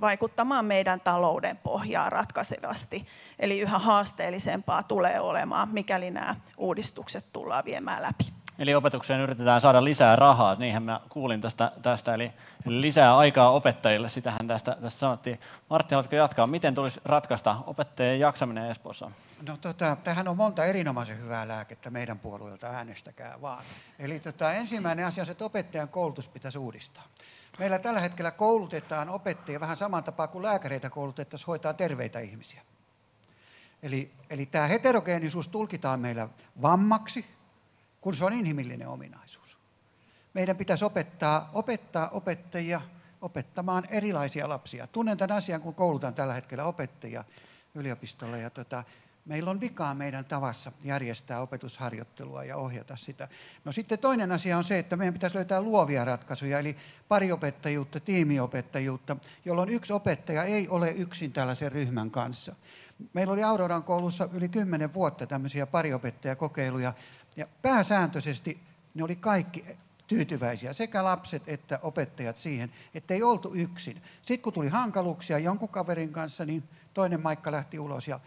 vaikuttamaan meidän talouden pohjaan ratkaisevasti. Eli yhä haasteellisempaa tulee olemaan, mikäli nämä uudistukset tullaan viemään läpi. Eli opetukseen yritetään saada lisää rahaa, niinhän mä kuulin tästä, tästä eli, lisää aikaa opettajille, sitähän tästä, tästä sanottiin. Martti, haluatko jatkaa? Miten tulisi ratkaista opettajien jaksaminen Espoossa? No tota, tähän on monta erinomaisen hyvää lääkettä meidän puolueelta, äänestäkää vaan. Eli tota, ensimmäinen asia on se, että opettajan koulutus pitäisi uudistaa. Meillä tällä hetkellä koulutetaan opettajia vähän saman tapaa kuin lääkäreitä koulutettaisiin hoitaa terveitä ihmisiä. Eli, eli tämä heterogeenisuus tulkitaan meillä vammaksi, kun se on inhimillinen ominaisuus. Meidän pitäisi opettaa, opettaa opettajia opettamaan erilaisia lapsia. Tunnen tämän asian, kun koulutan tällä hetkellä opettajia yliopistolla. Ja tota, meillä on vikaa meidän tavassa järjestää opetusharjoittelua ja ohjata sitä. No sitten toinen asia on se, että meidän pitäisi löytää luovia ratkaisuja, eli pariopettajuutta, tiimiopettajuutta, jolloin yksi opettaja ei ole yksin tällaisen ryhmän kanssa. Meillä oli Auroran koulussa yli kymmenen vuotta tämmöisiä pariopettajakokeiluja, ja pääsääntöisesti ne oli kaikki tyytyväisiä, sekä lapset että opettajat siihen, että ei oltu yksin. Sitten kun tuli hankaluuksia jonkun kaverin kanssa, niin toinen maikka lähti ulos ja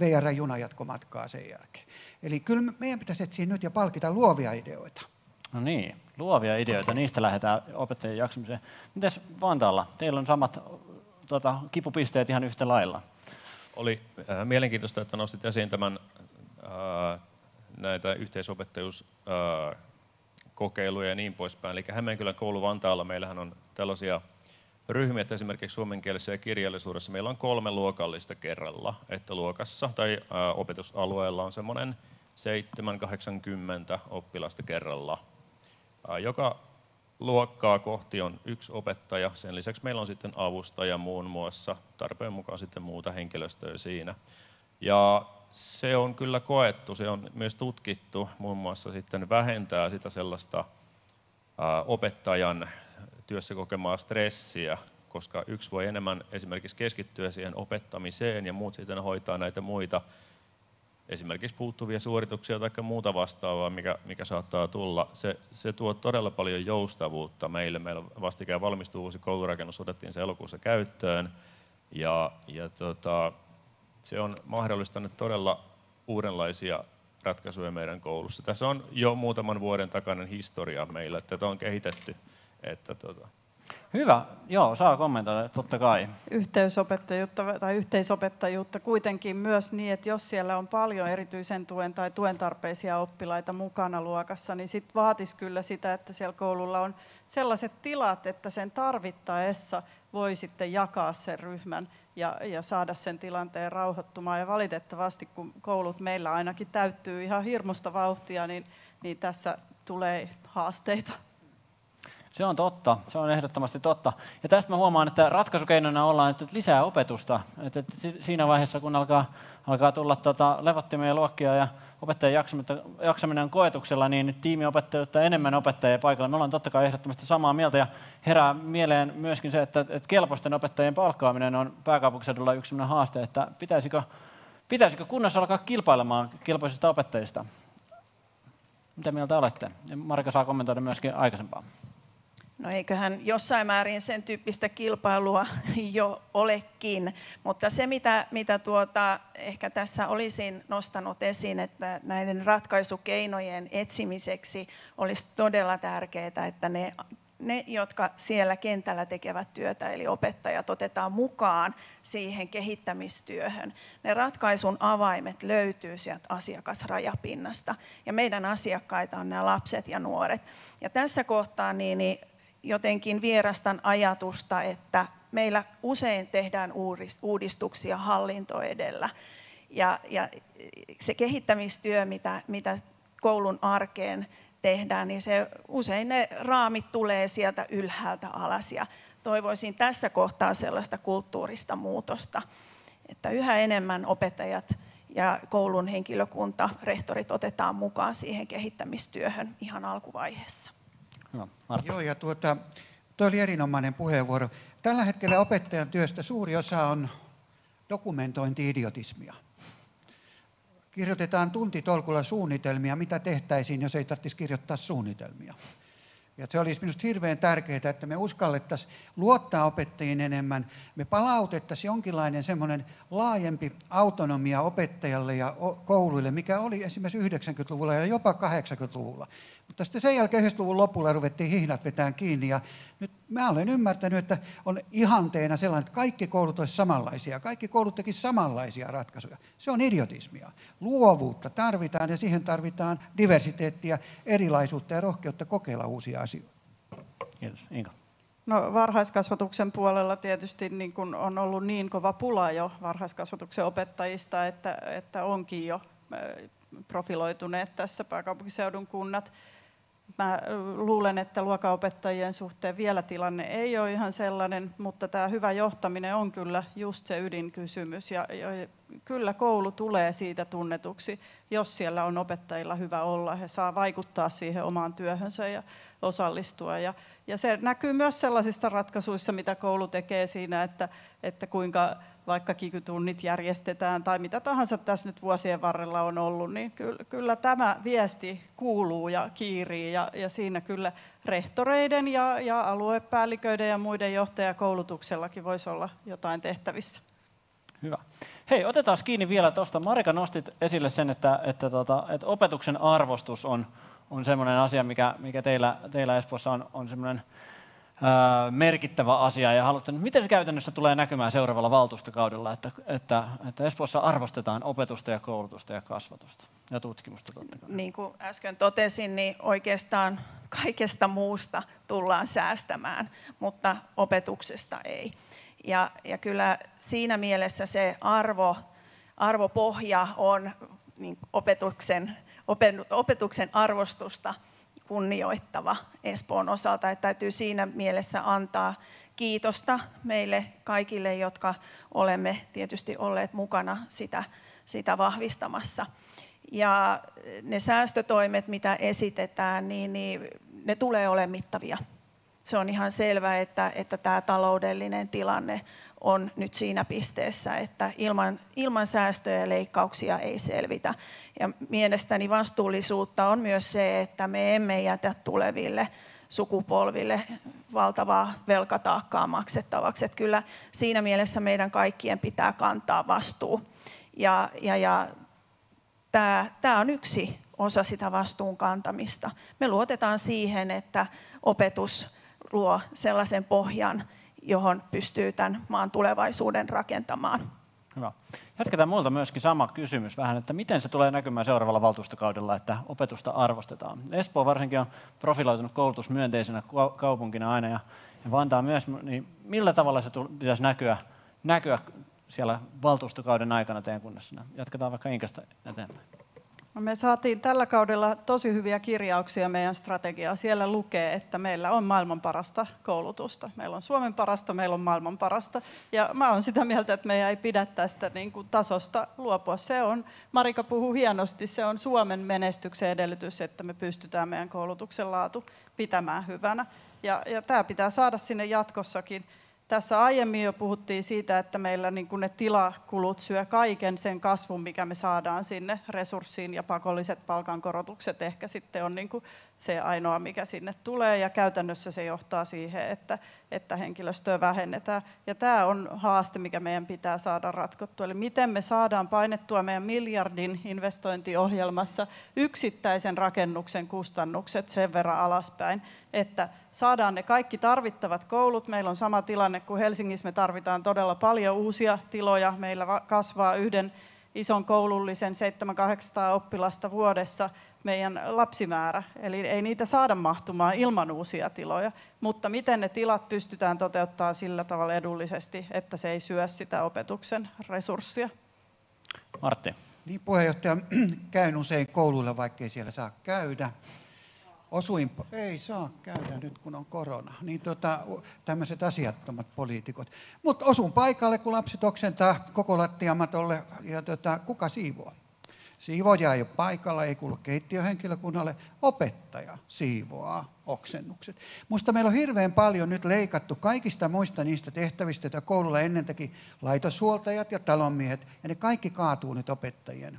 VR-juna jatko matkaa sen jälkeen. Eli kyllä meidän pitäisi etsiä nyt ja palkita luovia ideoita. No niin, luovia ideoita, niistä lähdetään opettajien jaksamiseen. Mites Vantaalla? Teillä on samat tuota, kipupisteet ihan yhtä lailla. Oli äh, mielenkiintoista, että nostit esiin tämän äh, näitä yhteisopettajuuskokeiluja ja niin poispäin. Eli Hämeenkylän koulu Vantaalla meillähän on tällaisia ryhmiä, että esimerkiksi suomen kielessä ja kirjallisuudessa meillä on kolme luokallista kerralla, että luokassa tai opetusalueella on semmoinen 7-80 oppilasta kerralla. joka luokkaa kohti on yksi opettaja. Sen lisäksi meillä on sitten avustaja muun muassa, tarpeen mukaan sitten muuta henkilöstöä siinä. Ja se on kyllä koettu, se on myös tutkittu, muun muassa sitten vähentää sitä sellaista opettajan työssä kokemaa stressiä, koska yksi voi enemmän esimerkiksi keskittyä siihen opettamiseen ja muut sitten hoitaa näitä muita esimerkiksi puuttuvia suorituksia tai muuta vastaavaa, mikä, mikä saattaa tulla. Se, se tuo todella paljon joustavuutta meille. Meillä vastikään valmistuu uusi koulurakennus, otettiin se elokuussa käyttöön. Ja, ja tota, se on mahdollistanut todella uudenlaisia ratkaisuja meidän koulussa. Tässä on jo muutaman vuoden takainen historia meillä, että tätä on kehitetty. Että, tota. Hyvä, joo, saa kommentoida, totta kai. Yhteysopettajuutta tai yhteisopettajuutta kuitenkin myös niin, että jos siellä on paljon erityisen tuen tai tuen tarpeisia oppilaita mukana luokassa, niin sit vaatisi kyllä sitä, että siellä koululla on sellaiset tilat, että sen tarvittaessa voi sitten jakaa sen ryhmän ja, ja saada sen tilanteen rauhoittumaan. Ja valitettavasti, kun koulut meillä ainakin täyttyy ihan hirmusta vauhtia, niin, niin tässä tulee haasteita. Se on totta, se on ehdottomasti totta. Ja tästä mä huomaan, että ratkaisukeinona ollaan, että lisää opetusta. Että siinä vaiheessa, kun alkaa, alkaa tulla tota, levottimia luokkia ja opettajien jaksaminen on koetuksella, niin tiimiopettajia enemmän opettajia paikalla. Me ollaan totta kai ehdottomasti samaa mieltä ja herää mieleen myöskin se, että, että kelpoisten opettajien palkkaaminen on pääkaupunkiseudulla yksi haaste, että pitäisikö, pitäisikö kunnassa alkaa kilpailemaan kelpoisista opettajista? Mitä mieltä olette? Marika saa kommentoida myöskin aikaisempaa. No eiköhän jossain määrin sen tyyppistä kilpailua jo olekin, mutta se mitä, mitä tuota, ehkä tässä olisin nostanut esiin, että näiden ratkaisukeinojen etsimiseksi olisi todella tärkeää, että ne, ne, jotka siellä kentällä tekevät työtä, eli opettajat, otetaan mukaan siihen kehittämistyöhön. Ne ratkaisun avaimet löytyy sieltä asiakasrajapinnasta, ja meidän asiakkaita on nämä lapset ja nuoret. Ja tässä kohtaa niin, niin jotenkin vierastan ajatusta, että meillä usein tehdään uudistuksia hallinto edellä. Ja, ja se kehittämistyö, mitä, mitä koulun arkeen tehdään, niin se, usein ne raamit tulee sieltä ylhäältä alas. Ja toivoisin tässä kohtaa sellaista kulttuurista muutosta, että yhä enemmän opettajat ja koulun henkilökunta, rehtorit otetaan mukaan siihen kehittämistyöhön ihan alkuvaiheessa. Hyvä. Joo, ja tuota, toi oli erinomainen puheenvuoro. Tällä hetkellä opettajan työstä suuri osa on dokumentointi-idiotismia. Kirjoitetaan tuntitolkulla suunnitelmia, mitä tehtäisiin, jos ei tarvitsisi kirjoittaa suunnitelmia. Ja se olisi minusta hirveän tärkeää, että me uskallettaisiin luottaa opettajiin enemmän. Me palautettaisiin jonkinlainen semmoinen laajempi autonomia opettajalle ja kouluille, mikä oli esimerkiksi 90-luvulla ja jopa 80-luvulla. Mutta sitten sen jälkeen 90-luvun lopulla ruvettiin hihnat vetään kiinni ja nyt mä olen ymmärtänyt, että on ihanteena sellainen, että kaikki koulut olisivat samanlaisia, kaikki koulut tekisivät samanlaisia ratkaisuja. Se on idiotismia. Luovuutta tarvitaan ja siihen tarvitaan diversiteettiä, erilaisuutta ja rohkeutta kokeilla uusia asioita. Kiitos. Inka. No, varhaiskasvatuksen puolella tietysti niin kun on ollut niin kova pula jo varhaiskasvatuksen opettajista, että, että onkin jo profiloituneet tässä pääkaupunkiseudun kunnat. Mä luulen, että luokanopettajien suhteen vielä tilanne ei ole ihan sellainen, mutta tämä hyvä johtaminen on kyllä just se ydinkysymys. Ja, ja kyllä koulu tulee siitä tunnetuksi, jos siellä on opettajilla hyvä olla. He saa vaikuttaa siihen omaan työhönsä ja osallistua. Ja, ja se näkyy myös sellaisissa ratkaisuissa, mitä koulu tekee siinä, että, että kuinka vaikka kikytunnit järjestetään tai mitä tahansa tässä nyt vuosien varrella on ollut, niin kyllä, kyllä tämä viesti kuuluu ja kiirii ja, ja siinä kyllä rehtoreiden ja, ja aluepäälliköiden ja muiden johtajakoulutuksellakin voisi olla jotain tehtävissä. Hyvä. Hei, otetaan kiinni vielä tuosta. Marika nostit esille sen, että, että, tota, että opetuksen arvostus on, on sellainen asia, mikä, mikä teillä, teillä Espoossa on, on sellainen merkittävä asia ja haluatte, miten se käytännössä tulee näkymään seuraavalla valtuustokaudella, että, että, että Espoossa arvostetaan opetusta ja koulutusta ja kasvatusta ja tutkimusta totta kai. Niin kuin äsken totesin, niin oikeastaan kaikesta muusta tullaan säästämään, mutta opetuksesta ei. Ja, ja kyllä siinä mielessä se arvo, arvopohja on niin opetuksen, opetuksen arvostusta kunnioittava Espoon osalta. Että täytyy siinä mielessä antaa kiitosta meille kaikille, jotka olemme tietysti olleet mukana sitä, sitä vahvistamassa. Ja ne säästötoimet, mitä esitetään, niin, niin ne tulee olemaan mittavia. Se on ihan selvä, että, että tämä taloudellinen tilanne on nyt siinä pisteessä, että ilman, ilman säästöjä ja leikkauksia ei selvitä. Ja mielestäni vastuullisuutta on myös se, että me emme jätä tuleville sukupolville valtavaa velkataakkaa maksettavaksi. Että kyllä siinä mielessä meidän kaikkien pitää kantaa vastuu. Ja, ja, ja tämä, tämä on yksi osa sitä vastuun kantamista. Me luotetaan siihen, että opetus luo sellaisen pohjan, johon pystyy tämän maan tulevaisuuden rakentamaan. Hyvä. Jatketaan muilta myöskin sama kysymys vähän, että miten se tulee näkymään seuraavalla valtuustokaudella, että opetusta arvostetaan. Espoo varsinkin on profiloitunut koulutusmyönteisenä kaupunkina aina ja, ja Vantaa myös, niin millä tavalla se pitäisi näkyä, näkyä siellä valtuustokauden aikana teidän kunnassa? Jatketaan vaikka Inkasta eteenpäin. No me saatiin tällä kaudella tosi hyviä kirjauksia meidän strategiaa. Siellä lukee, että meillä on maailman parasta koulutusta. Meillä on Suomen parasta, meillä on maailman parasta. Ja mä oon sitä mieltä, että meidän ei pidä tästä niin kuin tasosta luopua. Se on, Marika puhuu hienosti, se on Suomen menestyksen edellytys, että me pystytään meidän koulutuksen laatu pitämään hyvänä. Ja, ja tämä pitää saada sinne jatkossakin. Tässä aiemmin jo puhuttiin siitä, että meillä niin ne tilakulut syö kaiken sen kasvun, mikä me saadaan sinne resurssiin ja pakolliset palkankorotukset ehkä sitten on niin kuin se ainoa, mikä sinne tulee ja käytännössä se johtaa siihen, että, että henkilöstöä vähennetään. Ja tämä on haaste, mikä meidän pitää saada ratkottua. Eli miten me saadaan painettua meidän miljardin investointiohjelmassa yksittäisen rakennuksen kustannukset sen verran alaspäin, että saadaan ne kaikki tarvittavat koulut. Meillä on sama tilanne kuin Helsingissä, me tarvitaan todella paljon uusia tiloja. Meillä kasvaa yhden ison koulullisen 700-800 oppilasta vuodessa meidän lapsimäärä. Eli ei niitä saada mahtumaan ilman uusia tiloja. Mutta miten ne tilat pystytään toteuttamaan sillä tavalla edullisesti, että se ei syö sitä opetuksen resurssia? Martti. Niin puheenjohtaja, käyn usein kouluilla, vaikkei siellä saa käydä osuin, ei saa käydä nyt kun on korona, niin tota, tämmöiset asiattomat poliitikot. Mutta osun paikalle, kun lapset oksentaa koko lattiamatolle ja tota, kuka siivoaa? Siivoja ei ole paikalla, ei kuulu keittiöhenkilökunnalle. Opettaja siivoaa oksennukset. Musta meillä on hirveän paljon nyt leikattu kaikista muista niistä tehtävistä, joita koululla ennen teki laitoshuoltajat ja talonmiehet, ja ne kaikki kaatuu nyt opettajien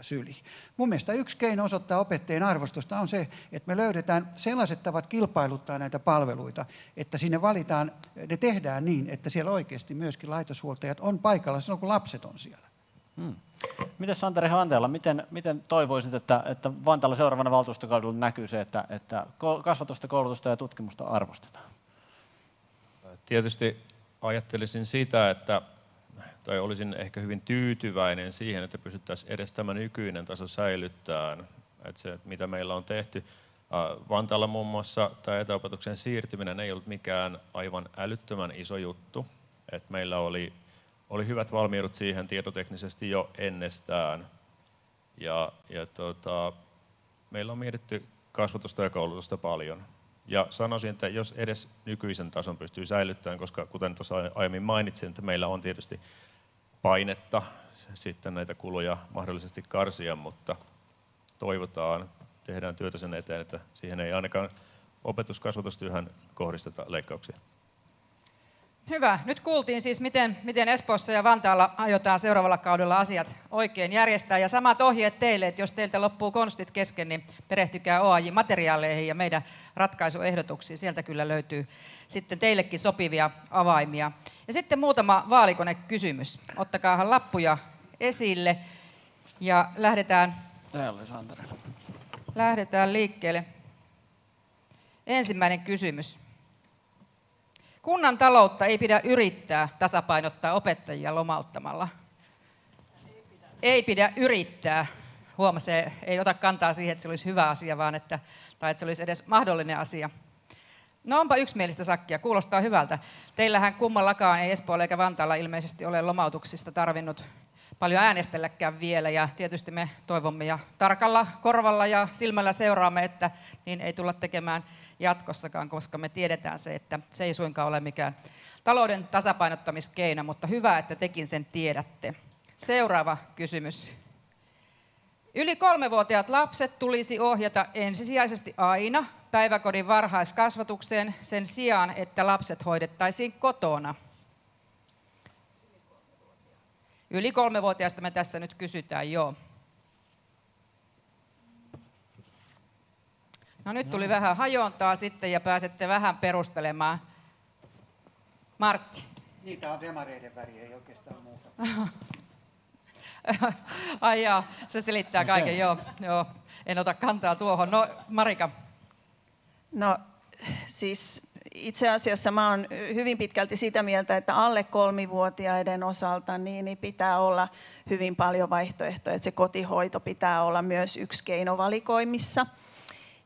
syliin. Mun mielestä yksi keino osoittaa opettajien arvostusta on se, että me löydetään sellaiset tavat kilpailuttaa näitä palveluita, että sinne valitaan, ne tehdään niin, että siellä oikeasti myöskin laitoshuoltajat on paikalla silloin, kun lapset on siellä. Hmm. Miten Santeri Hanteella, miten, miten toivoisit, että, että Vantaalla seuraavana valtuustokaudella näkyy se, että, että kasvatusta, koulutusta ja tutkimusta arvostetaan? Tietysti ajattelisin sitä, että tai olisin ehkä hyvin tyytyväinen siihen, että pystyttäisiin edes tämä nykyinen taso säilyttämään. Että se, mitä meillä on tehty, Vantaalla muun muassa tämä etäopetuksen siirtyminen ei ollut mikään aivan älyttömän iso juttu. että meillä oli, oli hyvät valmiudet siihen tietoteknisesti jo ennestään. Ja, ja tota, meillä on mietitty kasvatusta ja koulutusta paljon. Ja sanoisin, että jos edes nykyisen tason pystyy säilyttämään, koska kuten tuossa aiemmin mainitsin, että meillä on tietysti painetta sitten näitä kuluja mahdollisesti karsia, mutta toivotaan, tehdään työtä sen eteen, että siihen ei ainakaan opetuskasvatustyöhön kohdisteta leikkauksia. Hyvä. Nyt kuultiin siis, miten, miten Espoossa ja Vantaalla aiotaan seuraavalla kaudella asiat oikein järjestää. Ja samat ohjeet teille, että jos teiltä loppuu konstit kesken, niin perehtykää OAJ-materiaaleihin ja meidän ratkaisuehdotuksiin. Sieltä kyllä löytyy sitten teillekin sopivia avaimia. Ja sitten muutama vaalikonekysymys. Ottakaahan lappuja esille ja lähdetään, lähdetään liikkeelle. Ensimmäinen kysymys. Kunnan taloutta ei pidä yrittää tasapainottaa opettajia lomauttamalla. Ei pidä, ei pidä yrittää. Huoma, se ei ota kantaa siihen, että se olisi hyvä asia, vaan että, tai että se olisi edes mahdollinen asia. No onpa yksimielistä sakkia, kuulostaa hyvältä. Teillähän kummallakaan ei Espoolla eikä Vantaalla ilmeisesti ole lomautuksista tarvinnut paljon äänestelläkään vielä ja tietysti me toivomme ja tarkalla korvalla ja silmällä seuraamme, että niin ei tulla tekemään jatkossakaan, koska me tiedetään se, että se ei suinkaan ole mikään talouden tasapainottamiskeino, mutta hyvä, että tekin sen tiedätte. Seuraava kysymys. Yli kolmevuotiaat lapset tulisi ohjata ensisijaisesti aina päiväkodin varhaiskasvatukseen sen sijaan, että lapset hoidettaisiin kotona. Yli kolmevuotiaista me tässä nyt kysytään, joo. No nyt tuli no. vähän hajontaa sitten ja pääsette vähän perustelemaan. Martti. Niitä on demareiden väri, ei oikeastaan muuta. Ai jaa, se selittää kaiken, okay. joo, joo. En ota kantaa tuohon. No Marika. No siis itse asiassa mä olen hyvin pitkälti sitä mieltä, että alle kolmivuotiaiden osalta niin, niin pitää olla hyvin paljon vaihtoehtoja, että se kotihoito pitää olla myös yksi keino valikoimissa.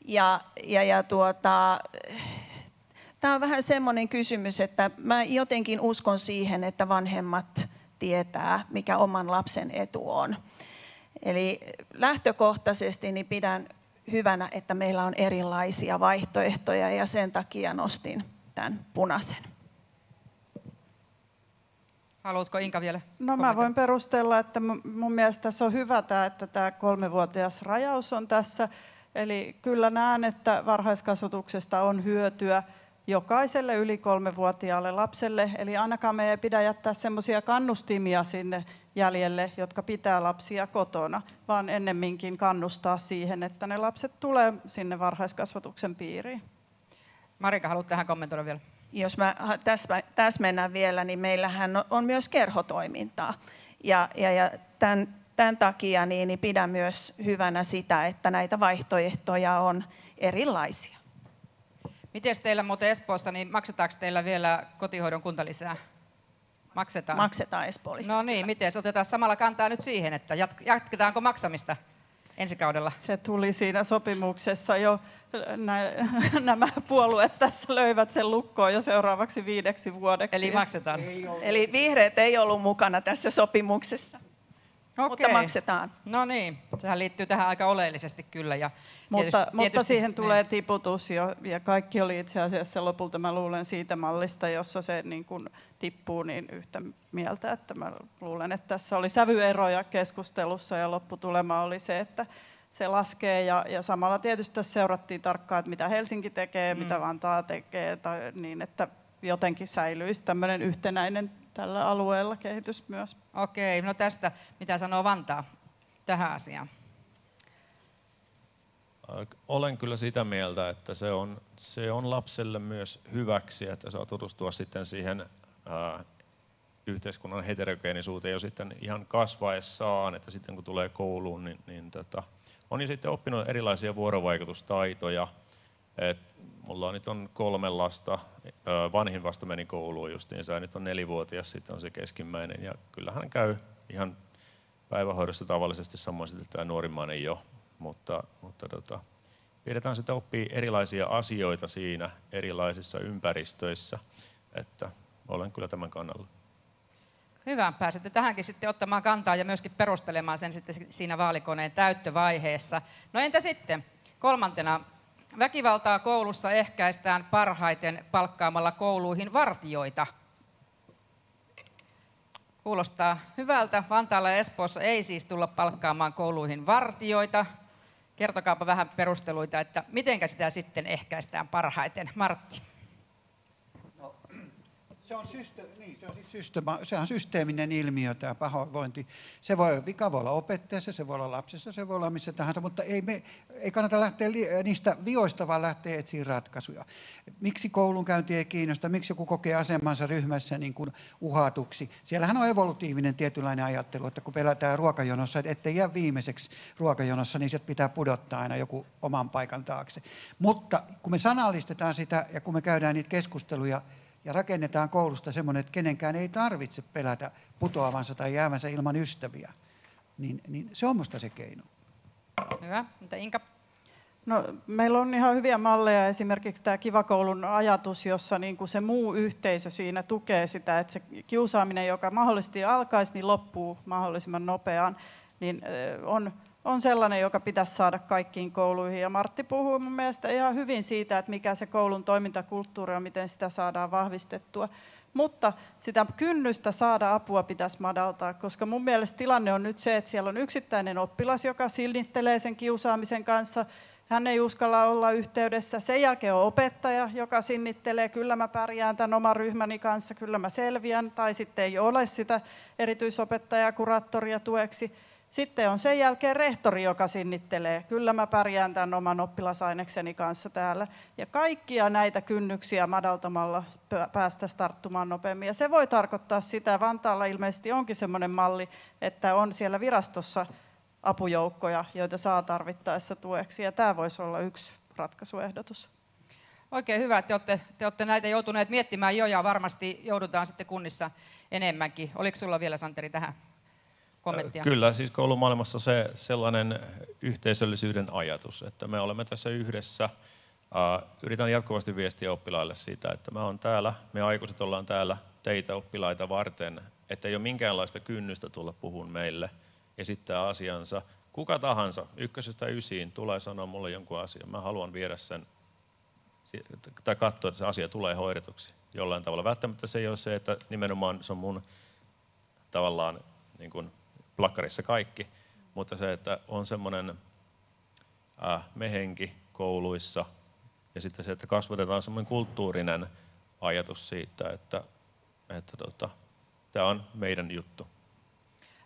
Ja, ja, ja tuota, tämä on vähän semmoinen kysymys, että mä jotenkin uskon siihen, että vanhemmat tietää, mikä oman lapsen etu on. Eli lähtökohtaisesti niin pidän hyvänä, että meillä on erilaisia vaihtoehtoja ja sen takia nostin tämän punaisen. Haluatko Inka vielä? No mä voin perustella, että mun mielestä tässä on hyvä tämä, että tämä kolmevuotias rajaus on tässä. Eli kyllä näen, että varhaiskasvatuksesta on hyötyä jokaiselle yli kolmevuotiaalle lapselle. Eli ainakaan me ei pidä jättää semmoisia kannustimia sinne jäljelle, jotka pitää lapsia kotona, vaan ennemminkin kannustaa siihen, että ne lapset tulee sinne varhaiskasvatuksen piiriin. Marika, haluat tähän kommentoida vielä? Jos mä täsmennän vielä, niin meillähän on myös kerhotoimintaa. Ja, ja, ja tämän, tämän takia niin, niin pidän myös hyvänä sitä, että näitä vaihtoehtoja on erilaisia. Miten teillä muuten Espoossa, niin maksetaanko teillä vielä kotihoidon kuntalisää? Maksetaan. Maksetaan Espoolissa. No niin, miten otetaan samalla kantaa nyt siihen, että jatketaanko maksamista ensi kaudella? Se tuli siinä sopimuksessa jo, nämä puolueet tässä löivät sen lukkoon jo seuraavaksi viideksi vuodeksi. Eli maksetaan. Eli vihreät ei ollut mukana tässä sopimuksessa. Okei. Mutta maksetaan. No niin, sehän liittyy tähän aika oleellisesti kyllä. Ja mutta, tietysti, mutta siihen niin. tulee tiputus jo, ja kaikki oli itse asiassa lopulta, mä luulen, siitä mallista, jossa se niin kuin tippuu niin yhtä mieltä, että mä luulen, että tässä oli sävyeroja keskustelussa ja lopputulema oli se, että se laskee ja, ja samalla tietysti tässä seurattiin tarkkaan, että mitä Helsinki tekee, mm. mitä Vantaa tekee, tai niin että jotenkin säilyisi tämmöinen yhtenäinen tällä alueella kehitys myös. Okei, no tästä mitä sanoo Vantaa tähän asiaan? Olen kyllä sitä mieltä, että se on, se on lapselle myös hyväksi, että saa tutustua sitten siihen ää, yhteiskunnan heterogeenisuuteen jo sitten ihan kasvaessaan, että sitten kun tulee kouluun, niin, niin tota, on jo sitten oppinut erilaisia vuorovaikutustaitoja. Et mulla on nyt on kolme lasta, vanhin vasta meni kouluun justiinsa ja nyt on nelivuotias, sitten on se keskimmäinen ja kyllähän hän käy ihan päivähoidossa tavallisesti samoin sitten tämä nuorimmainen jo, mutta, mutta tota, pidetään sitä oppii erilaisia asioita siinä erilaisissa ympäristöissä, että olen kyllä tämän kannalla. Hyvä, pääsette tähänkin sitten ottamaan kantaa ja myöskin perustelemaan sen sitten siinä vaalikoneen täyttövaiheessa. No entä sitten kolmantena Väkivaltaa koulussa ehkäistään parhaiten palkkaamalla kouluihin vartioita. Kuulostaa hyvältä. Vantaalla ja Espoossa ei siis tulla palkkaamaan kouluihin vartioita. Kertokaapa vähän perusteluita, että miten sitä sitten ehkäistään parhaiten. Martti. Se on, syste- niin, se, on siis systeema- se on systeeminen ilmiö, tämä pahoinvointi. Se voi, vika voi olla opettajassa, se voi olla lapsessa, se voi olla missä tahansa, mutta ei, me, ei kannata lähteä li- niistä vioista, vaan lähteä etsiä ratkaisuja. Miksi koulunkäynti ei kiinnosta, miksi joku kokee asemansa ryhmässä niin kuin uhatuksi. Siellähän on evolutiivinen tietynlainen ajattelu, että kun pelätään ruokajonossa, että ettei jää viimeiseksi ruokajonossa, niin sieltä pitää pudottaa aina joku oman paikan taakse. Mutta kun me sanallistetaan sitä ja kun me käydään niitä keskusteluja, ja rakennetaan koulusta semmoinen, että kenenkään ei tarvitse pelätä putoavansa tai jäävänsä ilman ystäviä, niin, niin se on musta se keino. Hyvä. Mitä Inka? No, meillä on ihan hyviä malleja, esimerkiksi tämä Kivakoulun ajatus, jossa niin kuin se muu yhteisö siinä tukee sitä, että se kiusaaminen, joka mahdollisesti alkaisi, niin loppuu mahdollisimman nopeaan, niin on on sellainen, joka pitäisi saada kaikkiin kouluihin. Ja Martti puhuu mun mielestä ihan hyvin siitä, että mikä se koulun toimintakulttuuri on, miten sitä saadaan vahvistettua. Mutta sitä kynnystä saada apua pitäisi madaltaa, koska mun mielestä tilanne on nyt se, että siellä on yksittäinen oppilas, joka silnittelee sen kiusaamisen kanssa. Hän ei uskalla olla yhteydessä. Sen jälkeen on opettaja, joka sinnittelee, kyllä mä pärjään tämän oman ryhmäni kanssa, kyllä mä selviän. Tai sitten ei ole sitä erityisopettajaa, kuraattoria tueksi sitten on sen jälkeen rehtori, joka sinnittelee. Kyllä mä pärjään tämän oman oppilasainekseni kanssa täällä. Ja kaikkia näitä kynnyksiä madaltamalla päästä starttumaan nopeammin. Ja se voi tarkoittaa sitä, Vantaalla ilmeisesti onkin semmoinen malli, että on siellä virastossa apujoukkoja, joita saa tarvittaessa tueksi. Ja tämä voisi olla yksi ratkaisuehdotus. Oikein hyvä, että te olette, te olette näitä joutuneet miettimään jo ja varmasti joudutaan sitten kunnissa enemmänkin. Oliko sulla vielä Santeri tähän kommenttia? Kyllä, siis koulumaailmassa se sellainen yhteisöllisyyden ajatus, että me olemme tässä yhdessä. Yritän jatkuvasti viestiä oppilaille siitä, että mä oon täällä, me aikuiset ollaan täällä teitä oppilaita varten, että ei ole minkäänlaista kynnystä tulla puhun meille, esittää asiansa. Kuka tahansa, ykkösestä ysiin, tulee sanoa mulle jonkun asian. Mä haluan viedä sen, tai katsoa, että se asia tulee hoidetuksi jollain tavalla. Välttämättä se ei ole se, että nimenomaan se on mun tavallaan niin kuin plakkarissa kaikki, mutta se, että on semmoinen äh, mehenki kouluissa ja sitten se, että kasvatetaan semmoinen kulttuurinen ajatus siitä, että, että tota, tämä on meidän juttu.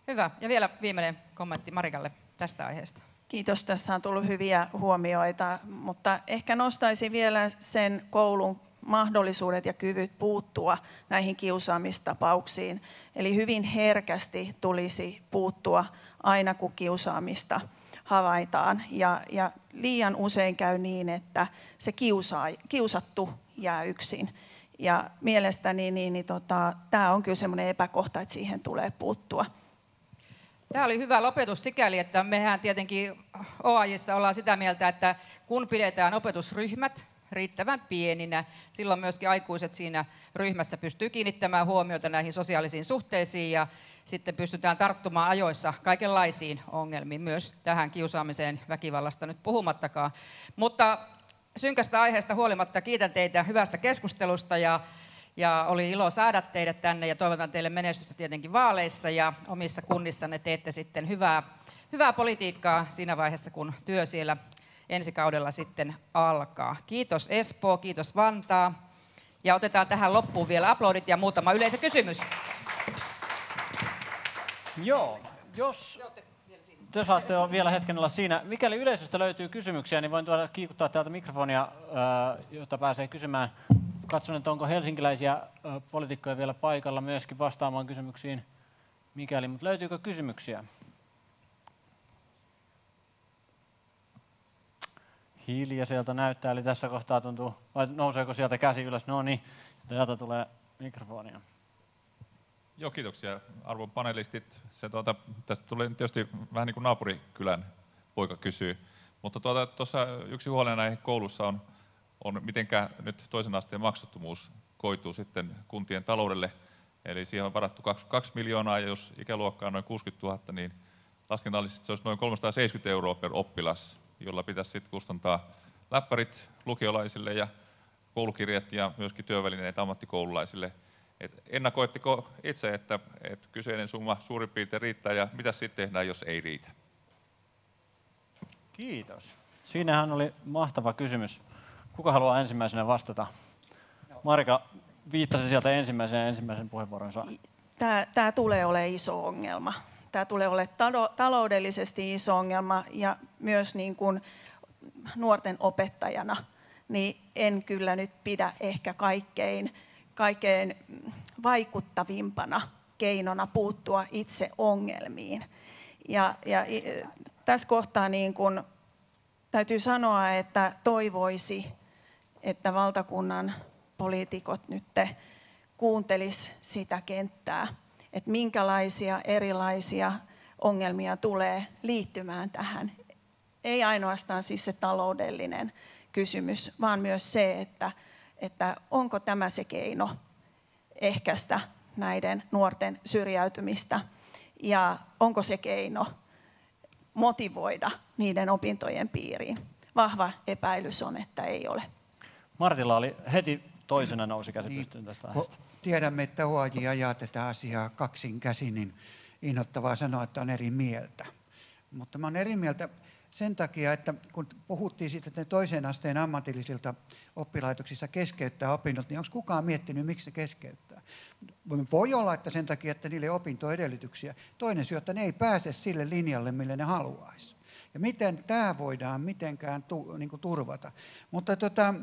Hyvä. Ja vielä viimeinen kommentti Marikalle tästä aiheesta. Kiitos, tässä on tullut hyviä huomioita, mutta ehkä nostaisin vielä sen koulun mahdollisuudet ja kyvyt puuttua näihin kiusaamistapauksiin. Eli hyvin herkästi tulisi puuttua aina kun kiusaamista havaitaan. Ja, ja liian usein käy niin, että se kiusaa, kiusattu jää yksin. Ja mielestäni niin, niin tota, tämä on kyllä sellainen epäkohta, että siihen tulee puuttua. Tämä oli hyvä lopetus sikäli, että mehän tietenkin OAJissa ollaan sitä mieltä, että kun pidetään opetusryhmät riittävän pieninä, silloin myöskin aikuiset siinä ryhmässä pystyy kiinnittämään huomiota näihin sosiaalisiin suhteisiin ja sitten pystytään tarttumaan ajoissa kaikenlaisiin ongelmiin, myös tähän kiusaamiseen väkivallasta nyt puhumattakaan. Mutta synkästä aiheesta huolimatta kiitän teitä hyvästä keskustelusta ja, ja oli ilo saada teidät tänne ja toivotan teille menestystä tietenkin vaaleissa ja omissa kunnissanne teette sitten hyvää, hyvää politiikkaa siinä vaiheessa, kun työ siellä ensi kaudella sitten alkaa. Kiitos Espoo, kiitos Vantaa. Ja otetaan tähän loppuun vielä aplodit ja muutama yleisökysymys. Joo, jos te saatte vielä hetken olla siinä. Mikäli yleisöstä löytyy kysymyksiä, niin voin tuoda kiikuttaa täältä mikrofonia, jotta pääsee kysymään. Katson, että onko helsinkiläisiä poliitikkoja vielä paikalla myöskin vastaamaan kysymyksiin, mikäli. Mutta löytyykö kysymyksiä? Hiljaiselta näyttää, eli tässä kohtaa tuntuu, vai nouseeko sieltä käsi ylös? No niin, täältä tulee mikrofonia. Joo, kiitoksia arvon panelistit. Se, tuota, tästä tuli tietysti vähän niin kuin naapurikylän poika kysyy. Mutta tuota, tuossa yksi huolena koulussa on, on, mitenkä nyt toisen asteen maksuttomuus koituu sitten kuntien taloudelle. Eli siihen on varattu 22 miljoonaa, ja jos ikäluokka on noin 60 000, niin laskennallisesti se olisi noin 370 euroa per oppilas, jolla pitäisi sitten kustantaa läppärit lukiolaisille ja koulukirjat ja myöskin työvälineet ammattikoululaisille – et ennakoitteko itse, että, että kyseinen summa suurin piirtein riittää ja mitä sitten tehdään, jos ei riitä? Kiitos. Siinähän oli mahtava kysymys. Kuka haluaa ensimmäisenä vastata? Marika viittasi sieltä ensimmäisen ensimmäisen puheenvuoronsa. Tämä, tämä tulee olemaan iso ongelma. Tämä tulee olemaan taloudellisesti iso ongelma ja myös niin kuin nuorten opettajana, niin en kyllä nyt pidä ehkä kaikkein kaikkein vaikuttavimpana keinona puuttua itse ongelmiin. Ja, ja tässä kohtaa niin kun, täytyy sanoa, että toivoisi, että valtakunnan poliitikot nyt kuuntelis sitä kenttää, että minkälaisia erilaisia ongelmia tulee liittymään tähän. Ei ainoastaan siis se taloudellinen kysymys, vaan myös se, että että onko tämä se keino ehkäistä näiden nuorten syrjäytymistä ja onko se keino motivoida niiden opintojen piiriin. Vahva epäilys on, että ei ole. Martilla oli heti toisena nousi käsi niin, tästä aiheesta. Tiedämme, että HJ ajaa tätä asiaa kaksin käsin, niin innoittavaa sanoa, että on eri mieltä. Mutta mä olen eri mieltä sen takia, että kun puhuttiin siitä, että toisen asteen ammatillisilta oppilaitoksissa keskeyttää opinnot, niin onko kukaan miettinyt, miksi se keskeyttää? Voi olla, että sen takia, että niille opintoedellytyksiä. Toinen syy, että ne ei pääse sille linjalle, mille ne haluaisi. Ja miten tämä voidaan mitenkään tu, niin kuin turvata. Mutta tota,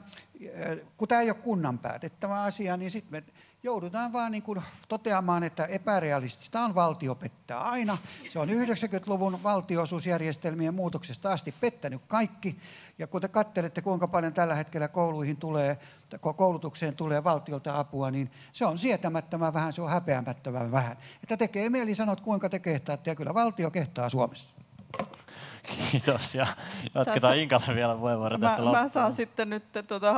kun tämä ei ole kunnan päätettävä asia, niin sitten me joudutaan vaan niin kuin toteamaan, että epärealistista on valtio pettää aina. Se on 90-luvun valtioosuusjärjestelmien muutoksesta asti pettänyt kaikki. Ja kun te katselette, kuinka paljon tällä hetkellä kouluihin tulee, koulutukseen tulee valtiolta apua, niin se on sietämättömän vähän, se on häpeämättömän vähän. Että tekee mieli sanoa, kuinka te kehtaatte, ja kyllä valtio kehtaa Suomessa. Kiitos ja jatketaan Tässä, Inkalle vielä puheenvuoro tästä mä, mä saan sitten nyt tuota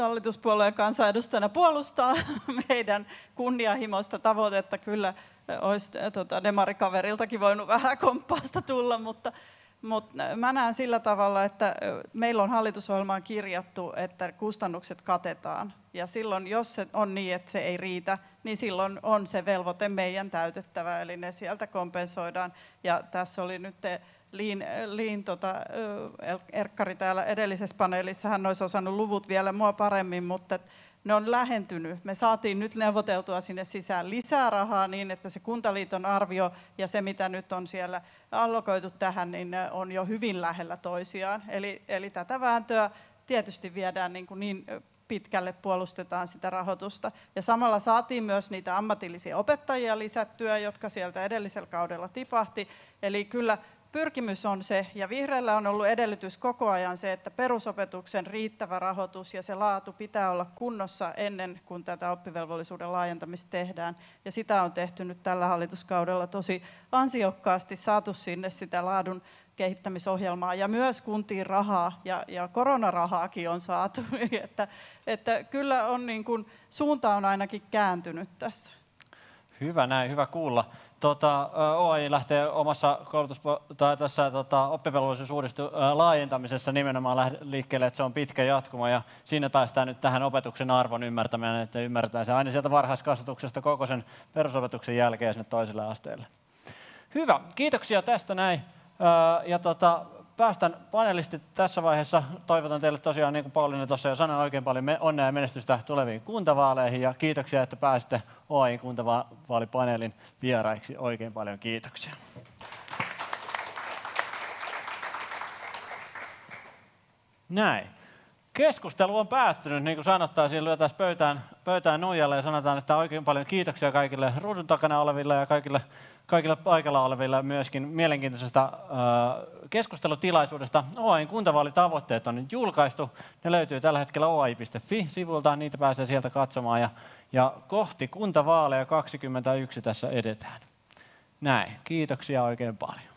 hallituspuolueen kansanedustajana puolustaa meidän kunnianhimoista tavoitetta. Kyllä olisi tuota, demarikaveriltakin voinut vähän komppausta tulla, mutta, mutta mä näen sillä tavalla, että meillä on hallitusohjelmaan kirjattu, että kustannukset katetaan. Ja silloin, jos se on niin, että se ei riitä, niin silloin on se velvoite meidän täytettävä, eli ne sieltä kompensoidaan. Ja tässä oli nyt te, Liin, Liin tota, Erkkari täällä edellisessä paneelissa, hän olisi osannut luvut vielä mua paremmin, mutta ne on lähentynyt. Me saatiin nyt neuvoteltua sinne sisään lisää rahaa niin, että se Kuntaliiton arvio ja se, mitä nyt on siellä allokoitu tähän, niin on jo hyvin lähellä toisiaan. Eli, eli tätä vääntöä tietysti viedään niin, kuin niin pitkälle puolustetaan sitä rahoitusta. Ja samalla saatiin myös niitä ammatillisia opettajia lisättyä, jotka sieltä edellisellä kaudella tipahti. Eli kyllä pyrkimys on se, ja vihreällä on ollut edellytys koko ajan se, että perusopetuksen riittävä rahoitus ja se laatu pitää olla kunnossa ennen kuin tätä oppivelvollisuuden laajentamista tehdään. Ja sitä on tehty nyt tällä hallituskaudella tosi ansiokkaasti, saatu sinne sitä laadun kehittämisohjelmaa ja myös kuntiin rahaa ja, ja koronarahaakin on saatu. että, että kyllä on niin kuin, suunta on ainakin kääntynyt tässä. Hyvä näin, hyvä kuulla. Tota, OAI lähtee omassa koulutus- tai tässä tota, oppivelvollisuusuudistus laajentamisessa nimenomaan liikkeelle, että se on pitkä jatkuma ja siinä päästään nyt tähän opetuksen arvon ymmärtämään, että ymmärretään se aina sieltä varhaiskasvatuksesta koko sen perusopetuksen jälkeen sinne toiselle asteelle. Hyvä, kiitoksia tästä näin. Ja tota, päästän panelistit tässä vaiheessa. Toivotan teille tosiaan, niin kuin Pauliina tuossa jo sanoi, oikein paljon onnea ja menestystä tuleviin kuntavaaleihin. Ja kiitoksia, että pääsitte OAIin kuntavaalipaneelin vieraiksi. Oikein paljon kiitoksia. Näin. Keskustelu on päättynyt, niin kuin sanottaisiin, lyötäisiin pöytään, pöytään nuijalle ja sanotaan, että oikein paljon kiitoksia kaikille ruudun takana oleville ja kaikille kaikille paikalla oleville myöskin mielenkiintoisesta keskustelutilaisuudesta. OAIn kuntavaalitavoitteet on nyt julkaistu. Ne löytyy tällä hetkellä oai.fi-sivulta, niitä pääsee sieltä katsomaan. Ja, ja kohti kuntavaaleja 21 tässä edetään. Näin, kiitoksia oikein paljon.